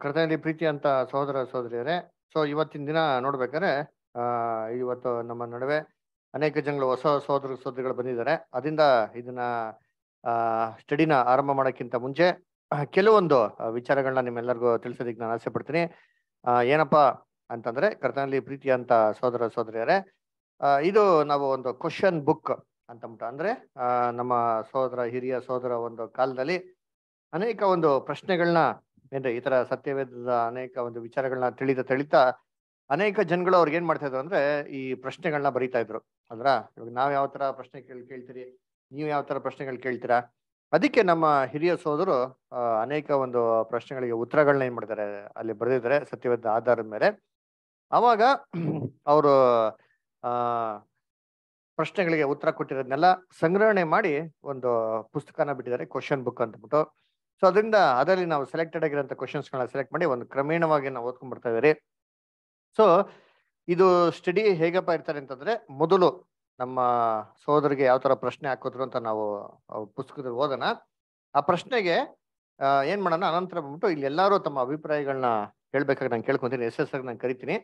ಕರ್ತನಲ್ಲಿ ಪ್ರೀತಿ ಅಂತ ಸಹೋದರ ಸಹೋದರಿಯರೇ, ಸೊ ಇವತ್ತಿನ ದಿನ ನೋಡ್ಬೇಕಾದ್ರೆ ಇವತ್ತು ನಮ್ಮ ನಡುವೆ ಅನೇಕ ಜನಗಳು ಹೊಸ ಸಹೋದರ ಸಹೋದರಿಗಳು ಬಂದಿದ್ದಾರೆ. ಅದರಿಂದ ಇದನ್ನ ಸ್ಟಡಿನ ಆರಂಭ ಮಾಡೋಕ್ಕಿಂತ ಮುಂಚೆ ಕೆಲವೊಂದು ವಿಚಾರಗಳನ್ನ ನಿಮ್ಮೆಲ್ಲರಿಗೂ ತಿಳಿಸೋದಕ್ಕೆ ನಾನು ಆಸೆ ಪಡ್ತೀನಿ. ಏನಪ್ಪ ಅಂತಂದ್ರೆ, ಕರ್ತನಲ್ಲಿ ಪ್ರೀತಿ ಅಂತ ಸಹೋದರ ಸಹೋದರಿಯರೇ ಇದು ನಾವು ಒಂದು ಕ್ವಶನ್ ಬುಕ್ ಅಂತಂದ್ಬಿಟ್ಟು ಅಂದ್ರೆ ನಮ್ಮ ಸಹೋದರ ಹಿರಿಯ ಸಹೋದರ ಒಂದು ಕಾಲದಲ್ಲಿ ಅನೇಕ ಒಂದು ಪ್ರಶ್ನೆಗಳನ್ನ ಏನ್ರಿ ಈ ತರ ಸತ್ಯವೇದದ ಅನೇಕ ಒಂದು ವಿಚಾರಗಳನ್ನ ತಿಳಿದ ತಿಳಿತಾ ಅನೇಕ ಜನಗಳು ಅವ್ರಿಗೆ ಏನ್ ಮಾಡ್ತಾ ಇದ್ರು ಅಂದ್ರೆ ಈ ಪ್ರಶ್ನೆಗಳನ್ನ ಬರೀತಾ ಇದ್ರು. ಅದ್ರ ಇವಾಗ ನಾವ್ ಯಾವ ತರ ಪ್ರಶ್ನೆ ಕೇಳ್ ಕೇಳ್ತೀರಿ? ನೀವು ಯಾವ ತರ ಪ್ರಶ್ನೆಗಳು ಕೇಳ್ತೀರಾ? ಅದಕ್ಕೆ ನಮ್ಮ ಹಿರಿಯ ಸೋದರು ಅನೇಕ ಒಂದು ಪ್ರಶ್ನೆಗಳಿಗೆ ಉತ್ತರಗಳನ್ನ ಏನ್ ಮಾಡ್ತಾರೆ, ಅಲ್ಲಿ ಬರೆದಿದ್ದಾರೆ ಸತ್ಯವೇದ ಆಧಾರದ ಮೇಲೆ. ಅವಾಗ ಅವರು, ಆ, ಪ್ರಶ್ನೆಗಳಿಗೆ ಉತ್ತರ ಕೊಟ್ಟಿರೋದನ್ನೆಲ್ಲ ಸಂಗ್ರಹಣೆ ಮಾಡಿ ಒಂದು ಪುಸ್ತಕನ ಬಿಟ್ಟಿದ್ದಾರೆ, ಕ್ವಶನ್ ಬುಕ್ ಅಂತಬಿಟ್ಟು ಸೊ ಅದರಿಂದ ಅದರಲ್ಲಿ ನಾವು ಸೆಲೆಕ್ಟೆಡ್ ಆಗಿರೋಂಥ ಕ್ವಶನ್ಸ್ಗಳನ್ನ ಸೆಲೆಕ್ಟ್ ಮಾಡಿ ಒಂದು ಕ್ರಮೇಣವಾಗಿ ನಾವು ಓದ್ಕೊಂಡ್ ಬರ್ತಾ ಇದ್ದೀರಿ ಸೊ ಇದು ಸ್ಟಡಿ ಹೇಗಪ್ಪ ಇರ್ತಾರೆ ಅಂತಂದ್ರೆ ಮೊದಲು ನಮ್ಮ ಸೋದರಿಗೆ ಯಾವ ತರ ಪ್ರಶ್ನೆ ಹಾಕಿದ್ರು ಅಂತ ನಾವು ಪುಸ್ತಕದಲ್ಲಿ ಓದೋಣ. ಆ ಪ್ರಶ್ನೆಗೆ ಏನು ಮಾಡೋಣ? ಅನಂತರ ಬಂದ್ಬಿಟ್ಟು ಇಲ್ಲಿ ಎಲ್ಲರೂ ತಮ್ಮ ಅಭಿಪ್ರಾಯಗಳನ್ನ ಹೇಳ್ಬೇಕಾಗಿ ನಾನು ಕೇಳ್ಕೊಂತೀನಿ. ಎಸ್ ಎಸ್ ನಾನು ಕರಿತೀನಿ.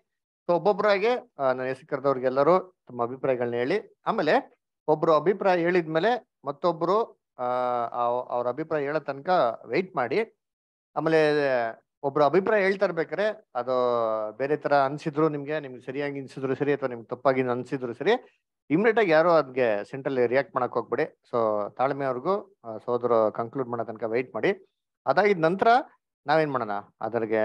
ಸೊ ಒಬ್ಬೊಬ್ಬರಾಗೆ ನನ್ನ ಹೆಸರು ಕರೆದವ್ರಿಗೆಲ್ಲರೂ ತಮ್ಮ ಅಭಿಪ್ರಾಯಗಳನ್ನ ಹೇಳಿ. ಆಮೇಲೆ ಒಬ್ರು ಅಭಿಪ್ರಾಯ ಹೇಳಿದ್ಮೇಲೆ ಮತ್ತೊಬ್ರು ಅವ್ರ ಅಭಿಪ್ರಾಯ ಹೇಳೋ ತನಕ ವೆಯ್ಟ್ ಮಾಡಿ. ಆಮೇಲೆ ಒಬ್ರು ಅಭಿಪ್ರಾಯ ಹೇಳ್ತಾ ಇರ್ಬೇಕಾರೆ ಅದು ಬೇರೆ ತರ ಅನ್ಸಿದ್ರು ನಿಮ್ಗೆ ನಿಮ್ಗೆ ಸರಿಯಾಗಿ ಅನ್ಸಿದ್ರು ಸರಿ ಅಥವಾ ನಿಮ್ಗೆ ತಪ್ಪಾಗಿ ಅನ್ಸಿದ್ರು ಸರಿ ಇಮಿಡಿಯೇಟ್ ಆಗಿ ಯಾರು ಅದ್ಗೆ ಸೆಂಟ್ರಲ್ಲಿ ರಿಯಾಕ್ಟ್ ಮಾಡಕ್ ಹೋಗ್ಬಿಡಿ. ಸೊ ತಾಳ್ಮೆಯವ್ರಿಗೂ ಸೋದರು ಕನ್ಕ್ಲೂಡ್ ಮಾಡೋ ತನಕ ವೆಯ್ಟ್ ಮಾಡಿ. ಅದಾಗಿದ ನಂತರ ನಾವೇನ್ ಮಾಡೋಣ? ಅದ್ರಿಗೆ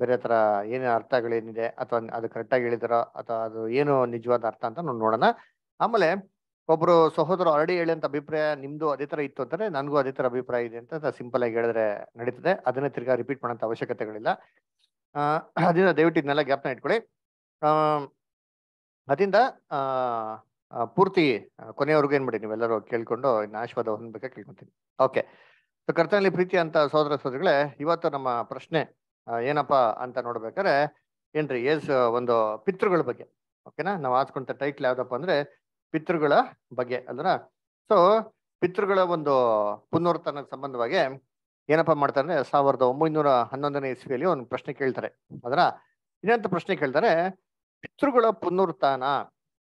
ಬೇರೆ ತರ ಏನೇ ಅರ್ಥಗಳೇನಿದೆ, ಅಥವಾ ಅದು ಕರೆಕ್ಟಾಗಿ ಹೇಳಿದಾರೋ, ಅಥವಾ ಅದು ಏನು ನಿಜವಾದ ಅರ್ಥ ಅಂತ ನೋಡೋಣ. ಆಮೇಲೆ ಒಬ್ರು ಸಹೋದರ ಆಲ್ರೆಡಿ ಹೇಳಿದಂತ ಅಭಿಪ್ರಾಯ ನಿಮ್ದು ಅದೇ ತರ ಇತ್ತು ಅಂತಂದ್ರೆ ನನಗೂ ಅದೇ ತರ ಅಭಿಪ್ರಾಯ ಇದೆ ಅಂತ ಸಿಂಪಲ್ ಆಗಿ ಹೇಳಿದ್ರೆ ನಡೀತದೆ. ಅದನ್ನೇ ತಿರ್ಗಾ ರಿಪೀಟ್ ಮಾಡೋಂಥ ಅವಶ್ಯಕತೆಗಳಿಲ್ಲ. ಅದರಿಂದ ದಯವಿಟ್ಟು ಇದನ್ನೆಲ್ಲ ಗ್ಯಾಪ್ನ ಇಟ್ಕೊಳ್ಳಿ. ಅದರಿಂದ ಪೂರ್ತಿ ಕೊನೆಯವರೆಗೂ ಏನ್ ಮಾಡಿ ನೀವೆಲ್ಲರೂ ಕೇಳ್ಕೊಂಡು ಇನ್ನು ಆಶೀರ್ವಾದ ಹೊಂದ್ಬೇಕಾ ಕೇಳ್ಕೊಂತೀನಿ. ಓಕೆ ಸೊ ಕರ್ತನಲ್ಲಿ ಪ್ರೀತಿ ಅಂತ ಸಹೋದರ ಸಹೋದರಿಗಳೇ, ಇವತ್ತು ನಮ್ಮ ಪ್ರಶ್ನೆ ಏನಪ್ಪಾ ಅಂತ ನೋಡ್ಬೇಕಾದ್ರೆ ಏನ್ರಿ, ಏಸ್ ಒಂದು ಪಿತೃಗಳ ಬಗ್ಗೆ. ಓಕೆನಾ ನಾವು ಆಸ್ಕೊಂತ ಟೈಟ್ಲ್ ಯಾವ್ದಪ್ಪ ಅಂದ್ರೆ ಪಿತೃಗಳ ಬಗ್ಗೆ ಅಲ್ರ ಸೊ ಪಿತೃಗಳ ಒಂದು ಪುನರುತ್ಥಾನದ ಸಂಬಂಧವಾಗಿ ಏನಪ್ಪಾ ಮಾಡ್ತಾರೆ ಅಂದ್ರೆ ಸಾವಿರದ ಒಂಬೈನೂರ ಹನ್ನೊಂದನೇ ಇಸ್ವಿಯಲ್ಲಿ ಒಂದು ಪ್ರಶ್ನೆ ಕೇಳ್ತಾರೆ. ಅದರ ಇನ್ನಂತ ಪ್ರಶ್ನೆ ಕೇಳ್ತಾರೆ, ಪಿತೃಗಳ ಪುನರುತ್ಥಾನ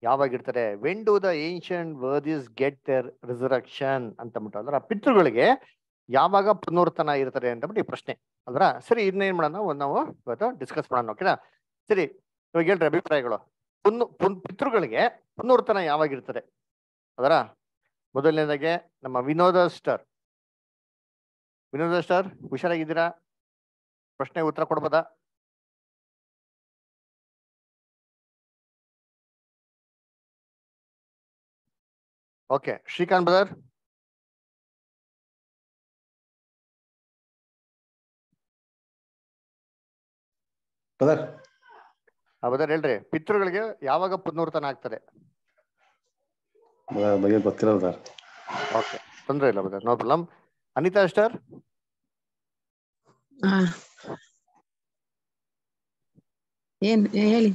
ಯಾವಾಗಿರ್ತಾರೆ when do the ancient is get their resurrection ಅಂತ ಬಿಟ್ಟು ಅಂದ್ರೆ ಪಿತೃಗಳಿಗೆ ಯಾವಾಗ ಪುನರುತ್ಥಾನ ಇರ್ತಾರೆ ಅಂತ ಈ ಪ್ರಶ್ನೆ. ಅಲ್ರ ಸರಿ ಇದನ್ನ ಏನ್ ಮಾಡೋಣ ನಾವು ಇವತ್ತು ಡಿಸ್ಕಸ್ ಮಾಡೋಣ, ಓಕೆನಾ? ಸರಿ, ಇವಾಗ ಹೇಳ್ರಿ ಅಭಿಪ್ರಾಯಗಳು. ಪುನ್ ಪಿತೃಗಳಿಗೆ ಪುನರ್ತನ ಯಾವಾಗಿರ್ತದೆ? ಅದರ ಮೊದಲನೇದಾಗೆ ನಮ್ಮ ವಿನೋದ ಸ್ಟಾರ್. ವಿನೋದ ಸ್ಟಾರ್, ಹುಷಾರಾಗಿದ್ದೀರಾ? ಪ್ರಶ್ನೆ ಉತ್ತರ ಕೊಡ್ಬೋದಾ? Okay, Srikant brother. Brother brother ಹೇಳ್ರಿ? ಪಿತೃಗಳಿಗೆ ಯಾವಾಗ ಪುನರ್ತನ ಆಗ್ತದೆ? ಬಗ್ಗೆ ಗೊತ್ತಿಲ್ಲ ಸರ್. ಓಕೆ ತೊಂದ್ರೆ ಇಲ್ಲ brother no problem. Anita sister? ಹಾ. ಏನ್ ಹೇಳಿ.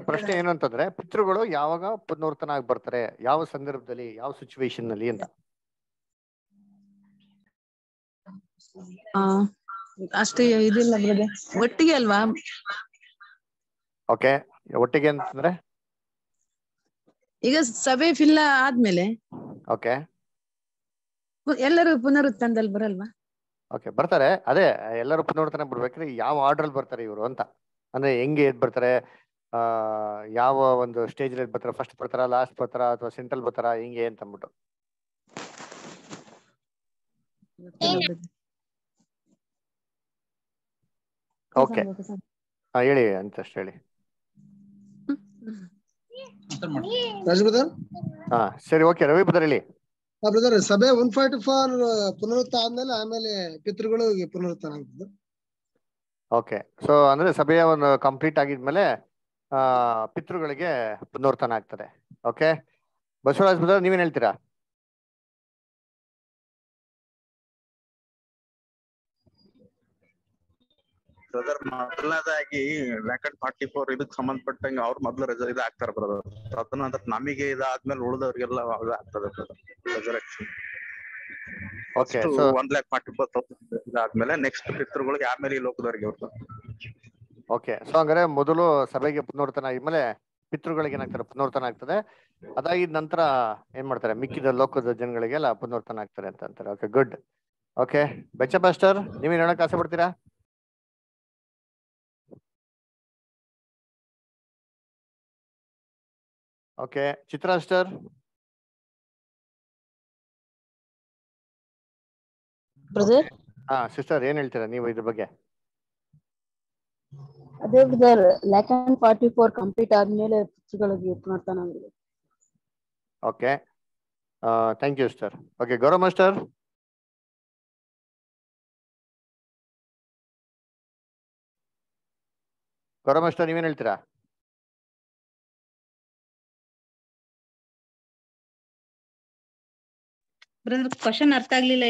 ಪ್ರಶ್ನೆ ಏನು ಅಂತಂದ್ರೆ ಪಿತೃಗಳು ಯಾವಾಗ ಪುನರ್ತನ ಆಗಿ ಬರ್ತಾರೆ? ಯಾವ ಸಂದರ್ಭದಲ್ಲಿ ಯಾವ ಸಿಚುವೇಶನ್ನಲ್ಲಿ ಅಂತ. ಅಷ್ಟೇ ಅಷ್ಟು ಇದಿಲ್ಲ ಒಟ್ಟಿಗೆ ಅಲ್ವಾ? ಓಕೆ ಒಟ್ಟಿಗೆ ಅಂತಂದ್ರೆ? ಈಗ ಸಭೆ ಫಿಲ್ಲ ಆದ್ಮೇಲೆ ಓಕೆ ಎಲ್ಲರೂ ಪುನರುತ್ಥಾನದಲ್ಲಿ ಬರಲ್ವಾ? ಓಕೆ ಬರ್ತಾರೆ. ಅದೇ ಎಲ್ಲರೂ ಪುನರುತ್ಥಾನ ಬರ್ಬೇಕ್ರಿ ಯಾವ ಆರ್ಡರ್ ಅಲ್ಲಿ ಬರ್ತಾರೆ ಇವರು ಅಂತ. ಅಂದ್ರೆ ಹೆಂಗೆ ಎದ್ ಬರ್ತಾರೆ? ಆ ಯಾವ ಒಂದು ಸ್ಟೇಜ್ ಅಲ್ಲಿ ಬರ್ತಾರೆ? ಫಸ್ಟ್ ಬರ್ತಾರ ಲಾಸ್ಟ್ ಬರ್ತಾರ ಅಥವಾ ಸೆಂಟ್ರಲ್ ಬರ್ತಾರ ಹಿಂಗೆ ಅಂತ ಅಂದ್ಬಿಟ್ಟು. ಓಕೆ ಹೇಳಿ ಅಂತಷ್ಟು ಹೇಳಿ. ರಾಜ್ ಬ್ರದರ್ ಹಾ ಸರಿ ಓಕೆ ರವಿ ಬ್ರದರ್ ಹೇಳಿ. ಬ್ರದರ್ ಸಭೆ ಒನ್ ಫಾರ್ಟಿ ಫೋರ್ ಪುನರುತ್ತ ಆದ್ಮೇಲೆ ಆಮೇಲೆ ಪಿತೃಗಳು ಪುನರುತ್ಥಾನ ಆಗ್ತದೆ. ಓಕೆ ಸೊ ಅಂದ್ರೆ ಸಭೆಯ ಒಂದು ಕಂಪ್ಲೀಟ್ ಆಗಿದ್ಮೇಲೆ ಆ ಪಿತೃಗಳಿಗೆ ಪುನರುತ್ಥಾನ ಆಗ್ತದೆ. ಓಕೆ? ಬಸವರಾಜ್ ಬ್ರದರ್ ನೀವೇನ್ ಹೇಳ್ತೀರಾ? ಬ್ರದರ್ ಮೊದಲನೇದಾಗಿ ವ್ಯಾಕೆಂಟ್ ಫಾರ್ಟಿ ಫೋರ್ ಇದಕ್ ಸಂಬಂಧಪಟ್ಟಂಗೆ ಅವ್ರ ಮೊದ್ಲು ರೆಸ ಇದಾಗ್ತಾರೆ ಬ್ರದರ್ ಅದನ್ನ ನಂತರ ನಮಗೆ ಇದಾದ್ಮೇಲೆ ಉಳಿದವ್ರಿಗೆಲ್ಲ ಆಗ್ತದೆ ಬ್ರದರ್ ರೆಸರೆಕ್ಷನ್ ಒಂದ್ ಲ್ಯಾಕ್ ಫಾರ್ಟಿ ಫೋರ್ ತೌಸಂಡ್ ಇದಾದ್ಮೇಲೆ ನೆಕ್ಸ್ಟ್ ಪಿತೃಗಳಿಗೆ ಆಮೇಲೆ ಈ ಲೋಕದವರಿಗೆ ಇರ್ತದೆ ಓಕೆ ಸೊ ಹಂಗಾರೆ ಮೊದಲು ಸಭೆಗೆ ಪುನರ್ತನ ಆದ್ಮೇಲೆ ಪಿತೃಗಳಿಗೆ ಏನಾಗ್ತಾರೆ ಪುನರ್ತನ ಆಗ್ತದೆ. ಅದಾಗಿದ ನಂತರ ಏನ್ ಮಾಡ್ತಾರೆ? ಮಿಕ್ಕಿದ ಲೋಕದ ಜನಗಳಿಗೆಲ್ಲ ಪುನರ್ತನ ಆಗ್ತಾರೆ ಅಂತ ಅಂತಾರೆ. ಓಕೆ ಗುಡ್ ಓಕೆ ಬೆಚ್ಚ ಪಾಸ್ಟರ್ ನೀವೇನ್ ಹೇಳಕ್ ಆಸೆ ಪಡ್ತೀರಾ? ಓಕೆ ಚಿತ್ರಾ ಸ್ಟರ್ ಬ್ರದರ್ ಹಾ ಸಿಸ್ಟರ್ ಏನ್ ಹೇಳ್ತೀರಾ ನೀವು ಇದ್ರ ಬಗ್ಗೆ? ಅದೇ brother lakh and forty four complete ಆದ್ಮೇಲೆ ಪುನರ್ತನ ಆಗಿದೆ okay. Thank you sir okay Gaurav master Gaurav master ನೀವೇನ್ ಹೇಳ್ತೀರಾ? ಕ್ವಶನ್ ಅರ್ಥ ಆಗ್ಲಿಲ್ಲ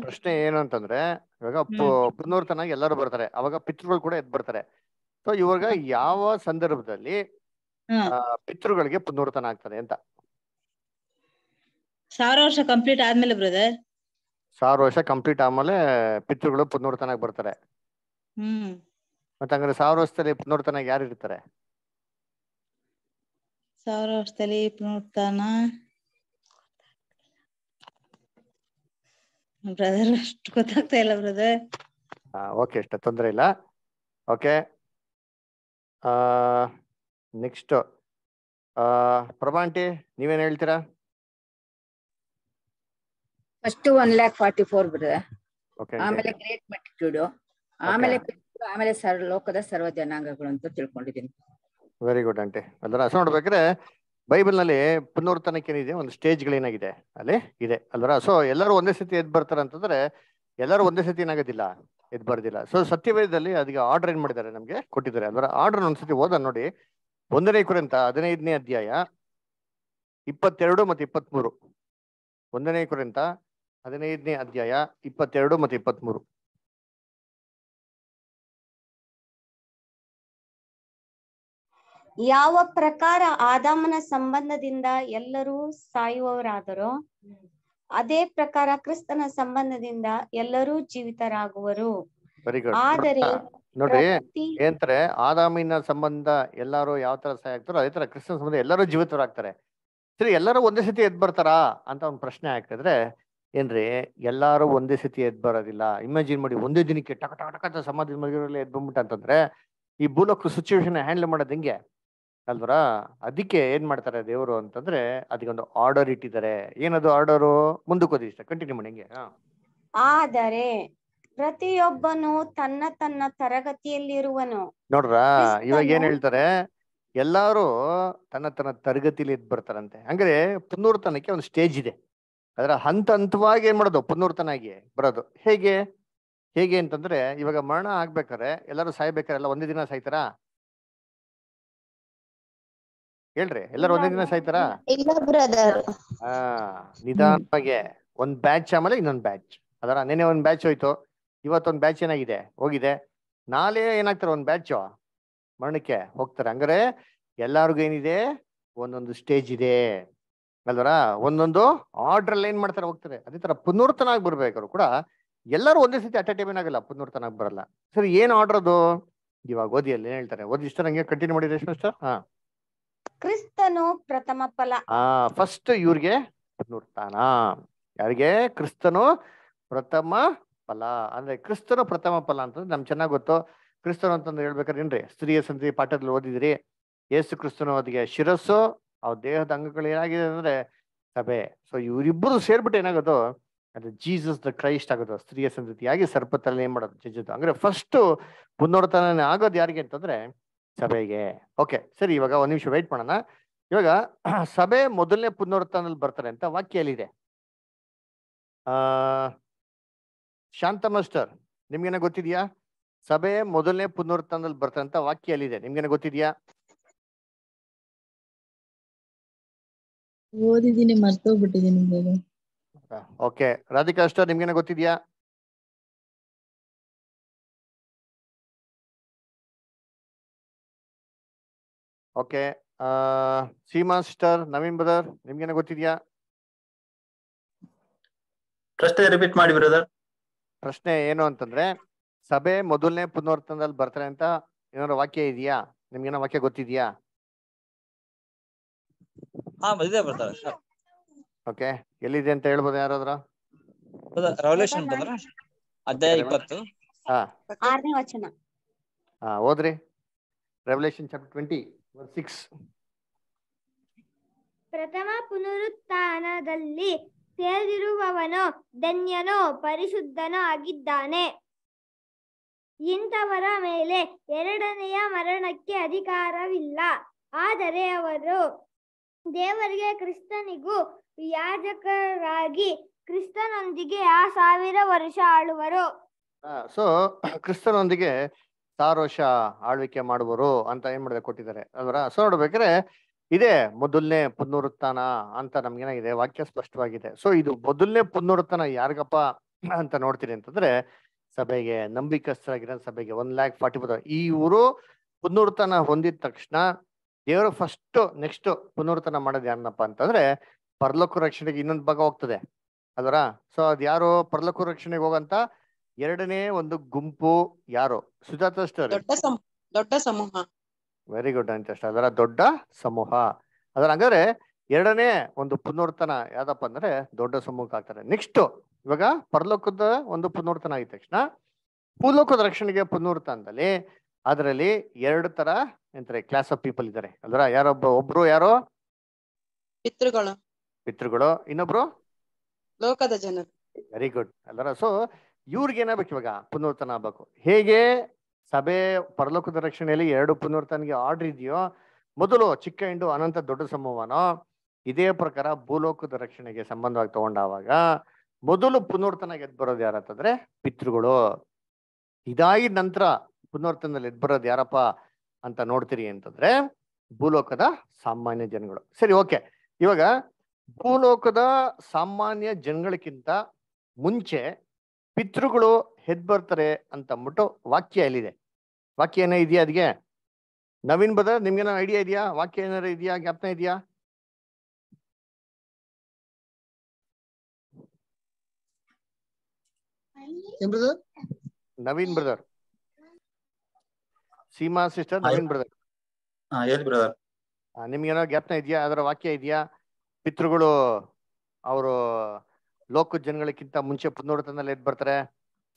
ಪ್ರಶ್ನೆ ಏನು ಅಂತಂದ್ರೆ ಇವಾಗ ಪು- ತನಕ ಎಲ್ಲರೂ ಬರ್ತಾರೆ. ಅವಾಗ ಪಿತೃಗಳು ಕೂಡ ಎದ್ ಬರ್ತಾರೆ. ಸೊ ಇವಾಗ ಯಾವ ಸಂದರ್ಭದಲ್ಲಿ ಪಿತೃಗಳಿಗೆ ಪುನರ್ತನ ಆಗ್ತದೆ ಅಂತ? ಸಾವಿರ ವರ್ಷ ಕಂಪ್ಲೀಟ್ ಆದ್ಮೇಲೆ ಬ್ರದರ್ ಸಾವಿರ ವರ್ಷ ಕಂಪ್ಲೀಟ್ ಆದ್ಮೇಲೆ ಪಿತೃಗಳು ಪುನರ್ತನ ಬರ್ತಾರೆ. ಮತ್ತೆ ಸಾವಿರ ವರ್ಷದಲ್ಲಿ ಪುನರ್ತನಾಗಿ ಯಾರು ಇರ್ತಾರೆ? ಸಾವಿರ ವರ್ಷದಲ್ಲಿ ಪುನರುತ್ಥಾನ ಬ್ರದರ್ ಅಷ್ಟು ಗೊತ್ತಾಗ್ತಾ ಇಲ್ಲ ಬ್ರದರ್ ಓಕೆ ಇಷ್ಟ ತೊಂದರೆ ಇಲ್ಲ. ಓಕೆ ನೆಕ್ಸ್ಟ್ ಪ್ರಭಾಂಟಿ ನೀವೇನ್ ಹೇಳ್ತೀರಾ? First one lakh forty four brother ಆಮೇಲೆ ಗ್ರೇಟ್ ಮಲ್ಟಿಟ್ಯೂಡ್ ಆಮೇಲೆ ಆಮೇಲೆ ಸರ್ ಲೋಕದ ಸರ್ವ ಜನಾಂಗಗಳು ಅಂತ ತಿಳ್ಕೊಂಡಿದ್ದೀನಿ. ವೆರಿ ಗುಡ್ ಆಂಟಿ ಅದರ ಅಸ ನೋಡ್ಬೇಕಾದ್ರೆ ಬೈಬಲ್ನಲ್ಲಿ ಪುನರ್ತನಕ್ಕೆ ಏನಿದೆ ಒಂದು ಸ್ಟೇಜ್ಗಳೇನಾಗಿದೆ ಅಲ್ಲಿ ಇದೆ. ಅಲ್ವರ? ಸೊ ಎಲ್ಲರೂ ಒಂದೇ ಸತಿ ಎದ್ ಬರ್ತಾರೆ ಅಂತಂದ್ರೆ ಎಲ್ಲರೂ ಒಂದೇ ಸತಿ ಏನಾಗೋದಿಲ್ಲ. ಎದ್ ಬರ್ದಿಲ್ಲ. ಸೊ ಸತ್ಯವೇದದಲ್ಲಿ ಅದಕ್ಕೆ ಆರ್ಡರ್ ಏನ್ ಮಾಡಿದ್ದಾರೆ ನಮಗೆ? ಕೊಟ್ಟಿದ್ದಾರೆ. ಅಲ್ವರ? ಆರ್ಡರ್ ಒಂದ್ಸತಿ ಓದ ನೋಡಿ. ಒಂದನೇ ಕುರಿತ ಹದಿನೈದನೇ ಅಧ್ಯಾಯ ಇಪ್ಪತ್ತೆರಡು ಮತ್ತು ಇಪ್ಪತ್ತ್ಮೂರು ಒಂದನೇ ಕುರಿತ ಹದಿನೈದನೇ ಅಧ್ಯಾಯ ಇಪ್ಪತ್ತೆರಡು ಮತ್ತು ಇಪ್ಪತ್ಮೂರು. ಯಾವ ಪ್ರಕಾರ ಆದಾಮನ ಸಂಬಂಧದಿಂದ ಎಲ್ಲರೂ ಸಾಯುವವರಾದರೋ ಅದೇ ಪ್ರಕಾರ ಕ್ರಿಸ್ತನ ಸಂಬಂಧದಿಂದ ಎಲ್ಲರೂ ಜೀವಿತರಾಗುವರು. ಆದರೆ ನೋಡ್ರಿ ಏನ್ತಾರೆ ಆದಾಮಿನ ಸಂಬಂಧ ಎಲ್ಲಾರು ಯಾವ ತರ ಸಹಾಯ ಆಗ್ತಾರೋ ಅದೇ ತರ ಕ್ರಿಸ್ತನ ಸಂಬಂಧ ಎಲ್ಲರೂ ಜೀವಿತರಾಗ್ತಾರೆ. ಸರಿ ಎಲ್ಲರೂ ಒಂದೇ ಸತಿ ಎದ್ ಬರ್ತಾರಾ ಅಂತ ಒಂದು ಪ್ರಶ್ನೆ ಹಾಕಿದ್ರೆ ಏನ್ರಿ ಎಲ್ಲಾರು ಒಂದೇ ಸತಿ ಎದ್ ಬರೋದಿಲ್ಲ. ಇಮ್ಯಾಜಿನ್ ಮಾಡಿ ಒಂದೇ ದಿನಕ್ಕೆ ಟಕ ಟಕ ಟಕ ಸಮಾಧಿ ಎದ್ ಬಂದ್ಬಿಟ್ಟ ಅಂತಂದ್ರೆ ಈ ಭೂಲೋಕ ಸಿಚುವೇಶನ್ ಹ್ಯಾಂಡಲ್ ಮಾಡೋದು ಹೆಂಗೆ? ಅಲ್ವರಾ? ಅದಕ್ಕೆ ಏನ್ ಮಾಡ್ತಾರೆ ದೇವರು ಅಂತಂದ್ರೆ ಅದಕ್ಕೆ ಒಂದು ಆರ್ಡರ್ ಇಟ್ಟಿದ್ದಾರೆ. ಏನದು ಆರ್ಡರ್? ಮುಂದಕ್ಕೆ ಓದಿ ಇಷ್ಟ ಕಂಟಿನ್ಯೂ ಮಾಡಿ ಹಿಂಗೆ. ಆದರೆ ಪ್ರತಿಯೊಬ್ಬನು ತನ್ನ ತನ್ನ ತರಗತಿಯಲ್ಲಿರುವನು. ನೋಡ್ರ ಇವಾಗ ಏನ್ ಹೇಳ್ತಾರೆ? ಎಲ್ಲಾರು ತನ್ನ ತನ್ನ ತರಗತಿಲಿ ಇದ್ ಬರ್ತಾರಂತೆ. ಅಂದ್ರೆ ಪುನರ್ತನಕ್ಕೆ ಒಂದು ಸ್ಟೇಜ್ ಇದೆ. ಅದರ ಹಂತ ಹಂತವಾಗಿ ಏನ್ ಮಾಡೋದು? ಪುನರ್ತನಾಗಿ ಬರೋದು. ಹೇಗೆ? ಹೇಗೆ ಅಂತಂದ್ರೆ ಇವಾಗ ಮರಣ ಆಗ್ಬೇಕಾರೆ ಎಲ್ಲರೂ ಸಾಯ್ಬೇಕಾರೆ ಎಲ್ಲ ಒಂದೇ ದಿನ ಸಾಯ್ತಾರಾ? ಹೇಳ್ರಿ ಎಲ್ಲರೂ ಒಂದೇ ದಿನ ಸಾಯ್ತಾರಾ? ಇಲ್ಲ ಬ್ರದರ್. ಆ ನಿಧಾನವಾಗಿ ಒಂದ್ ಬ್ಯಾಚ್ ಆಮೇಲೆ ಇನ್ನೊಂದ್ ಬ್ಯಾಚ್ ಅದರ ನೆನೆ ಒಂದ್ ಬ್ಯಾಚ್ ಹೋಯ್ತು ಇವತ್ತೊಂದ್ ಬ್ಯಾಚ್ ಏನಾಗಿದೆ? ಹೋಗಿದೆ. ನಾಳೆ ಏನಾಗ್ತಾರೆ ಒಂದ್ ಬ್ಯಾಚ್ ಮರಣಕ್ಕೆ ಹೋಗ್ತಾರೆ. ಹಂಗಾರೆ ಎಲ್ಲಾರ್ಗು ಏನಿದೆ? ಒಂದೊಂದು ಸ್ಟೇಜ್ ಇದೆ. ಅಲ್ವರ? ಒಂದೊಂದು ಆರ್ಡರ್ ಏನ್ ಮಾಡ್ತಾರೆ ಹೋಗ್ತಾರೆ. ಅದೇ ತರ ಪುನರ್ತನ ಆಗಿ ಬರ್ಬೇಕಾದ್ರು ಕೂಡ. ಎಲ್ಲರೂ ಒಂದೇ ಸತಿ ಅಟ್ ಟೈಮ್ ಆಗಲ್ಲ ಪುನರ್ತನ ಆಗಿ ಬರಲ್ಲ. ಸರಿ ಏನ್ ಆರ್ಡರ್ ಅದು? ಇವಾಗ ಓದಿ ಅಲ್ಲಿ ಏನ್ ಹೇಳ್ತಾರೆ? ಓದಿ ಇಷ್ಟ ನಂಗೆ ಕಂಟಿನ್ಯೂ ಮಾಡಿದ್ರೆ sir? ಹಾ. ಕ್ರಿಸ್ತನು ಪ್ರಥಮ ಫಲ. ಆ ಫಸ್ಟ್ ಇವ್ರಿಗೆ ನುಡ್ತಾನ ಯಾರಿಗೆ? ಕ್ರಿಸ್ತನು ಪ್ರಥಮ ಫಲ. ಅಂದ್ರೆ ಕ್ರಿಸ್ತನು ಪ್ರಥಮ ಫಲ ಅಂತಂದ್ರೆ ನಮ್ಗೆ ಚೆನ್ನಾಗ್ ಗೊತ್ತು. ಕ್ರಿಸ್ತನು ಅಂತಂದ್ರೆ ಹೇಳ್ಬೇಕಾದ್ರೆ ಏನ್ರಿ? ಸ್ತ್ರೀಯ ಸಂತಿ ಪಾಠದಲ್ಲಿ ಓದಿದ್ರಿ. ಯೇಸು ಕ್ರಿಸ್ತನು ಅದಕ್ಕೆ ಶಿರಸ್ಸು, ಅವ್ರ ದೇಹದ ಅಂಗಗಳು ಏನಾಗಿದೆ ಅಂದ್ರೆ ಸಭೆ. ಸೊ ಇವರಿಬ್ಬರು ಸೇರ್ಬಿಟ್ಟು ಏನಾಗೋದು? ಅದು ಜೀಸಸ್ ದ ಕ್ರೈಸ್ಟ್ ಆಗೋದು. ಸ್ತ್ರೀಯ ಸಂತತಿಯಾಗಿ ಸರ್ಪತಲ್ಲಿ ಏನ್ ಮಾಡೋದು ಜಜ್ಜದು. ಅಂದ್ರೆ ಫಸ್ಟ್ ಪುನರುತ್ಥಾನ ಆಗೋದು ಯಾರಿಗೆ ಅಂತಂದ್ರೆ ಸಭೆಗೆ. ಓಕೆ ಸರಿ ಇವಾಗ ಒಂದ್ ನಿಮಿಷ ವೆಯ್ಟ್ ಮಾಡೋಣ. ಇವಾಗ ಸಭೆ ಮೊದಲನೇ ಪುನರುತ್ಥಾನದಲ್ಲಿ ಬರ್ತಾರೆ ಅಂತ ವಾಕ್ಯಲ್ಲಿದೆ. ಆ ಶಾಂತ ಮಾಸ್ಟರ್ ನಿಮ್ಗೇನ ಗೊತ್ತಿದ್ಯಾ? ಸಭೆ ಮೊದಲನೇ ಪುನರುತ್ಥಾನದಲ್ಲಿ ಬರ್ತಾರೆ ಅಂತ ವಾಕ್ಯ ವಾಕ್ಯಲ್ಲಿದೆ. ನಿಮ್ಗೇನ ಗೊತ್ತಿದ್ಯಾ? ಓದಿದ್ದೀನಿ ಮರ್ತೋಗ್ಬಿಟ್ಟಿದ್ದೀನಿ. ಓಕೆ ರಾಧಿಕಾ ಅಷ್ಟರ್ ನಿಮ್ಗೇನ ಗೊತ್ತಿದ್ಯಾ? ಓಕೆ ಆ ಸೀಮಾ ಸಿಸ್ಟರ್ ನವೀನ್ ಬ್ರದರ್ ನಿಮ್ಗೇನ ಗೊತ್ತಿದ್ಯಾ? ಪ್ರಶ್ನೆ ರಿಪೀಟ್ ಮಾಡಿ ಬ್ರದರ್ ಪ್ರಶ್ನೆ ಏನು ಅಂತಂದ್ರೆ ಸಭೆ ಮೊದಲನೇ ಪುನರ್ತನದಲ್ಲಿ ಬರ್ತಾರೆ ಅಂತ ಏನಾದ್ರು ವಾಕ್ಯ ಇದೆಯಾ? ನಿಮ್ಗೇನೋ ವಾಕ್ಯ ಗೊತ್ತಿದ್ಯಾ? ಹಾ ಇದೆ ಬ್ರದರ್ ಓಕೆ ಎಲ್ಲಿದೆ ಅಂತ ಹೇಳ್ಬೋದು ಯಾರಾದ್ರ? ರೆವಲ್ಯೂಷನ್ ಅಧ್ಯಾಯ ಇಪ್ಪತ್ತು. ಹಾ. ಆರನೇ ವಚನ. ಹಾ ಓದ್ರಿ. ರೆವಲ್ಯೂಷನ್ ಚಾಪ್ಟರ್ ಟ್ವೆಂಟಿ ಪ್ರಥಮ ಪುನರುತ್ಥಾನದಲ್ಲಿ ಸೇರಿರುವವನು ಧನ್ಯನೋ ಪರಿಶುದ್ಧನೋ ಆಗಿದ್ದಾನೆ. ಇಂಥವರ ಮೇಲೆ ಎರಡನೆಯ ಮರಣಕ್ಕೆ ಅಧಿಕಾರವಿಲ್ಲ. ಆದರೆ ಅವರು ದೇವರಿಗೆ ಕ್ರಿಸ್ತನಿಗೂ ಯಾಜಕರಾಗಿ ಕ್ರಿಸ್ತನೊಂದಿಗೆ ಆ ಸಾವಿರ ವರ್ಷ ಆಳುವರು. ಸೊ ಕ್ರಿಸ್ತನೊಂದಿಗೆ ಸಾವಿರ ವರ್ಷ ಆಳ್ವಿಕೆ ಮಾಡುವರು ಅಂತ ಏನ್ ಮಾಡಿದೆ ಕೊಟ್ಟಿದ್ದಾರೆ ಅದರ, ಸೊ ನೋಡ್ಬೇಕಾದ್ರೆ ಇದೆ ಮೊದಲನೇ ಪುನರುತ್ಥಾನ ಅಂತ ನಮ್ಗೇನಾಗಿದೆ, ವಾಕ್ಯ ಸ್ಪಷ್ಟವಾಗಿದೆ. ಸೊ ಇದು ಮೊದಲನೇ ಪುನರುತ್ಥಾನ ಯಾರಿಗಪ್ಪ ಅಂತ ನೋಡ್ತೀರಿ ಅಂತಂದ್ರೆ, ಸಭೆಗೆ ನಂಬಿಕಸ್ಥರಾಗಿರೋ ಸಭೆಗೆ ಒನ್ ಲ್ಯಾಕ್ ಫಾರ್ಟಿ ಫೋರ್ ಈ ಊರು ಪುನರುತ್ಥಾನ ಹೊಂದಿದ ತಕ್ಷಣ ದೇವರು ಫಸ್ಟ್, ನೆಕ್ಸ್ಟ್ ಪುನರುತ್ಥಾನ ಮಾಡೋದು ಯಾರನ್ನಪ್ಪ ಅಂತಂದ್ರೆ ಪರಲೋಕ ರಕ್ಷಣೆಗೆ ಇನ್ನೊಂದು ಭಾಗ ಹೋಗ್ತದೆ. ಅದರ ಸೊ ಅದ್ ಯಾರು ಪರಲೋಕ ರಕ್ಷಣೆಗೆ ಹೋಗಂತ ಎರಡನೇ ಒಂದು ಗುಂಪು ಯಾರು? ಸುಜಾತ ದೊಡ್ಡ ಸಮೂಹ. ವೆರಿ ಗುಡ್ ಅಂತ ಅಷ್ಟೇ. ಅದರ ದೊಡ್ಡ ಸಮೂಹ. ಅದರ ಹಂಗಾದ್ರೆ ಎರಡನೇ ಒಂದು ಪುನರ್ತನ ಯಾವ್ದಪ್ಪ ಅಂದ್ರೆ ದೊಡ್ಡ ಸಮೂಹ ಆಗ್ತಾರೆ. ನೆಕ್ಸ್ಟ್ ಇವಾಗ ಪರಲೋಕದ ಒಂದು ಪುನರ್ತನ ಆಗಿದ ತಕ್ಷಣ ಭೂಲೋಕದ ರಕ್ಷಣೆಗೆ ಪುನರ್ತನದಲ್ಲಿ ಅದರಲ್ಲಿ ಎರಡು ತರ ಎಂತಾರೆ ಕ್ಲಾಸ್ ಆಫ್ ಪೀಪಲ್ ಇದ್ದಾರೆ. ಅದರ ಯಾರೊಬ್ಬ ಒಬ್ರು ಯಾರು? ಪಿತೃಗಳು. ಪಿತೃಗಳು. ಇನ್ನೊಬ್ರು? ಲೋಕದ ಜನರು. ವೆರಿ ಗುಡ್ ಅದರ ಸೊ ಇವ್ರಿಗೆ ಏನಾಗ್ಬೇಕು ಇವಾಗ? ಪುನರ್ತನ ಆಗ್ಬೇಕು. ಹೇಗೆ? ಸಭೆ, ಪರಲೋಕದ ರಕ್ಷಣೆಯಲ್ಲಿ ಎರಡು ಪುನರ್ತನಿಗೆ ಆರ್ಡರ್ ಇದೆಯೋ? ಮೊದಲು ಚಿಕ್ಕ ಹಿಂಡು, ಅನಂತ, ದೊಡ್ಡ ಸಮೂಹನೋ? ಇದೇ ಪ್ರಕಾರ ಭೂಲೋಕದ ರಕ್ಷಣೆಗೆ ಸಂಬಂಧವಾಗಿ ತಗೊಂಡಾವಾಗ ಮೊದಲು ಪುನರ್ತನ ಎದ್ದು ಬರೋದು ಯಾರಂತಂದ್ರೆ? ಪಿತೃಗಳು. ಇದಾಗಿ ನಂತರ ಪುನರ್ತನದಲ್ಲಿ ಎದ್ದು ಬರೋದು ಯಾರಪ್ಪ ಅಂತ ನೋಡ್ತೀರಿ ಅಂತಂದ್ರೆ ಭೂಲೋಕದ ಸಾಮಾನ್ಯ ಜನಗಳು. ಸರಿ, ಓಕೆ. ಇವಾಗ ಭೂಲೋಕದ ಸಾಮಾನ್ಯ ಜನಗಳಿಗಿಂತ ಮುಂಚೆ ಪಿತೃಗಳು ಹೆದ್ ಬರ್ತಾರೆ ಅಂತ ಅಂದ್ಬಿಟ್ಟು ವಾಕ್ಯ ಎಲ್ಲಿದೆ? ವಾಕ್ಯ ಏನೋ ಇದೆಯಾ ಅದಕ್ಕೆ ನವೀನ್ ಬದರ್ ನಿಮ್ಗೇನೋ ಐಡಿಯಾ ಇದೆಯಾ? ವಾಕ್ಯ ಏನಾರ ಇದೆಯಾ? ಜ್ಞಾಪನ ಇದೆಯಾ? Naveen brother. Seema sister Naveen brother. Brother. ನಿಮ್ಗೇನೋ ಜ್ಞಾಪನ ಇದೆಯಾ? ಅದರ ವಾಕ್ಯ ಇದೆಯಾ? ಪಿತೃಗಳು ಅವರು ಲೋಕದ ಜನಗಳಿಗಿಂತ ಮುಂಚೆ ಪುನರ್ತನಲ್ಲಿ ಎದ್ ಬರ್ತಾರೆ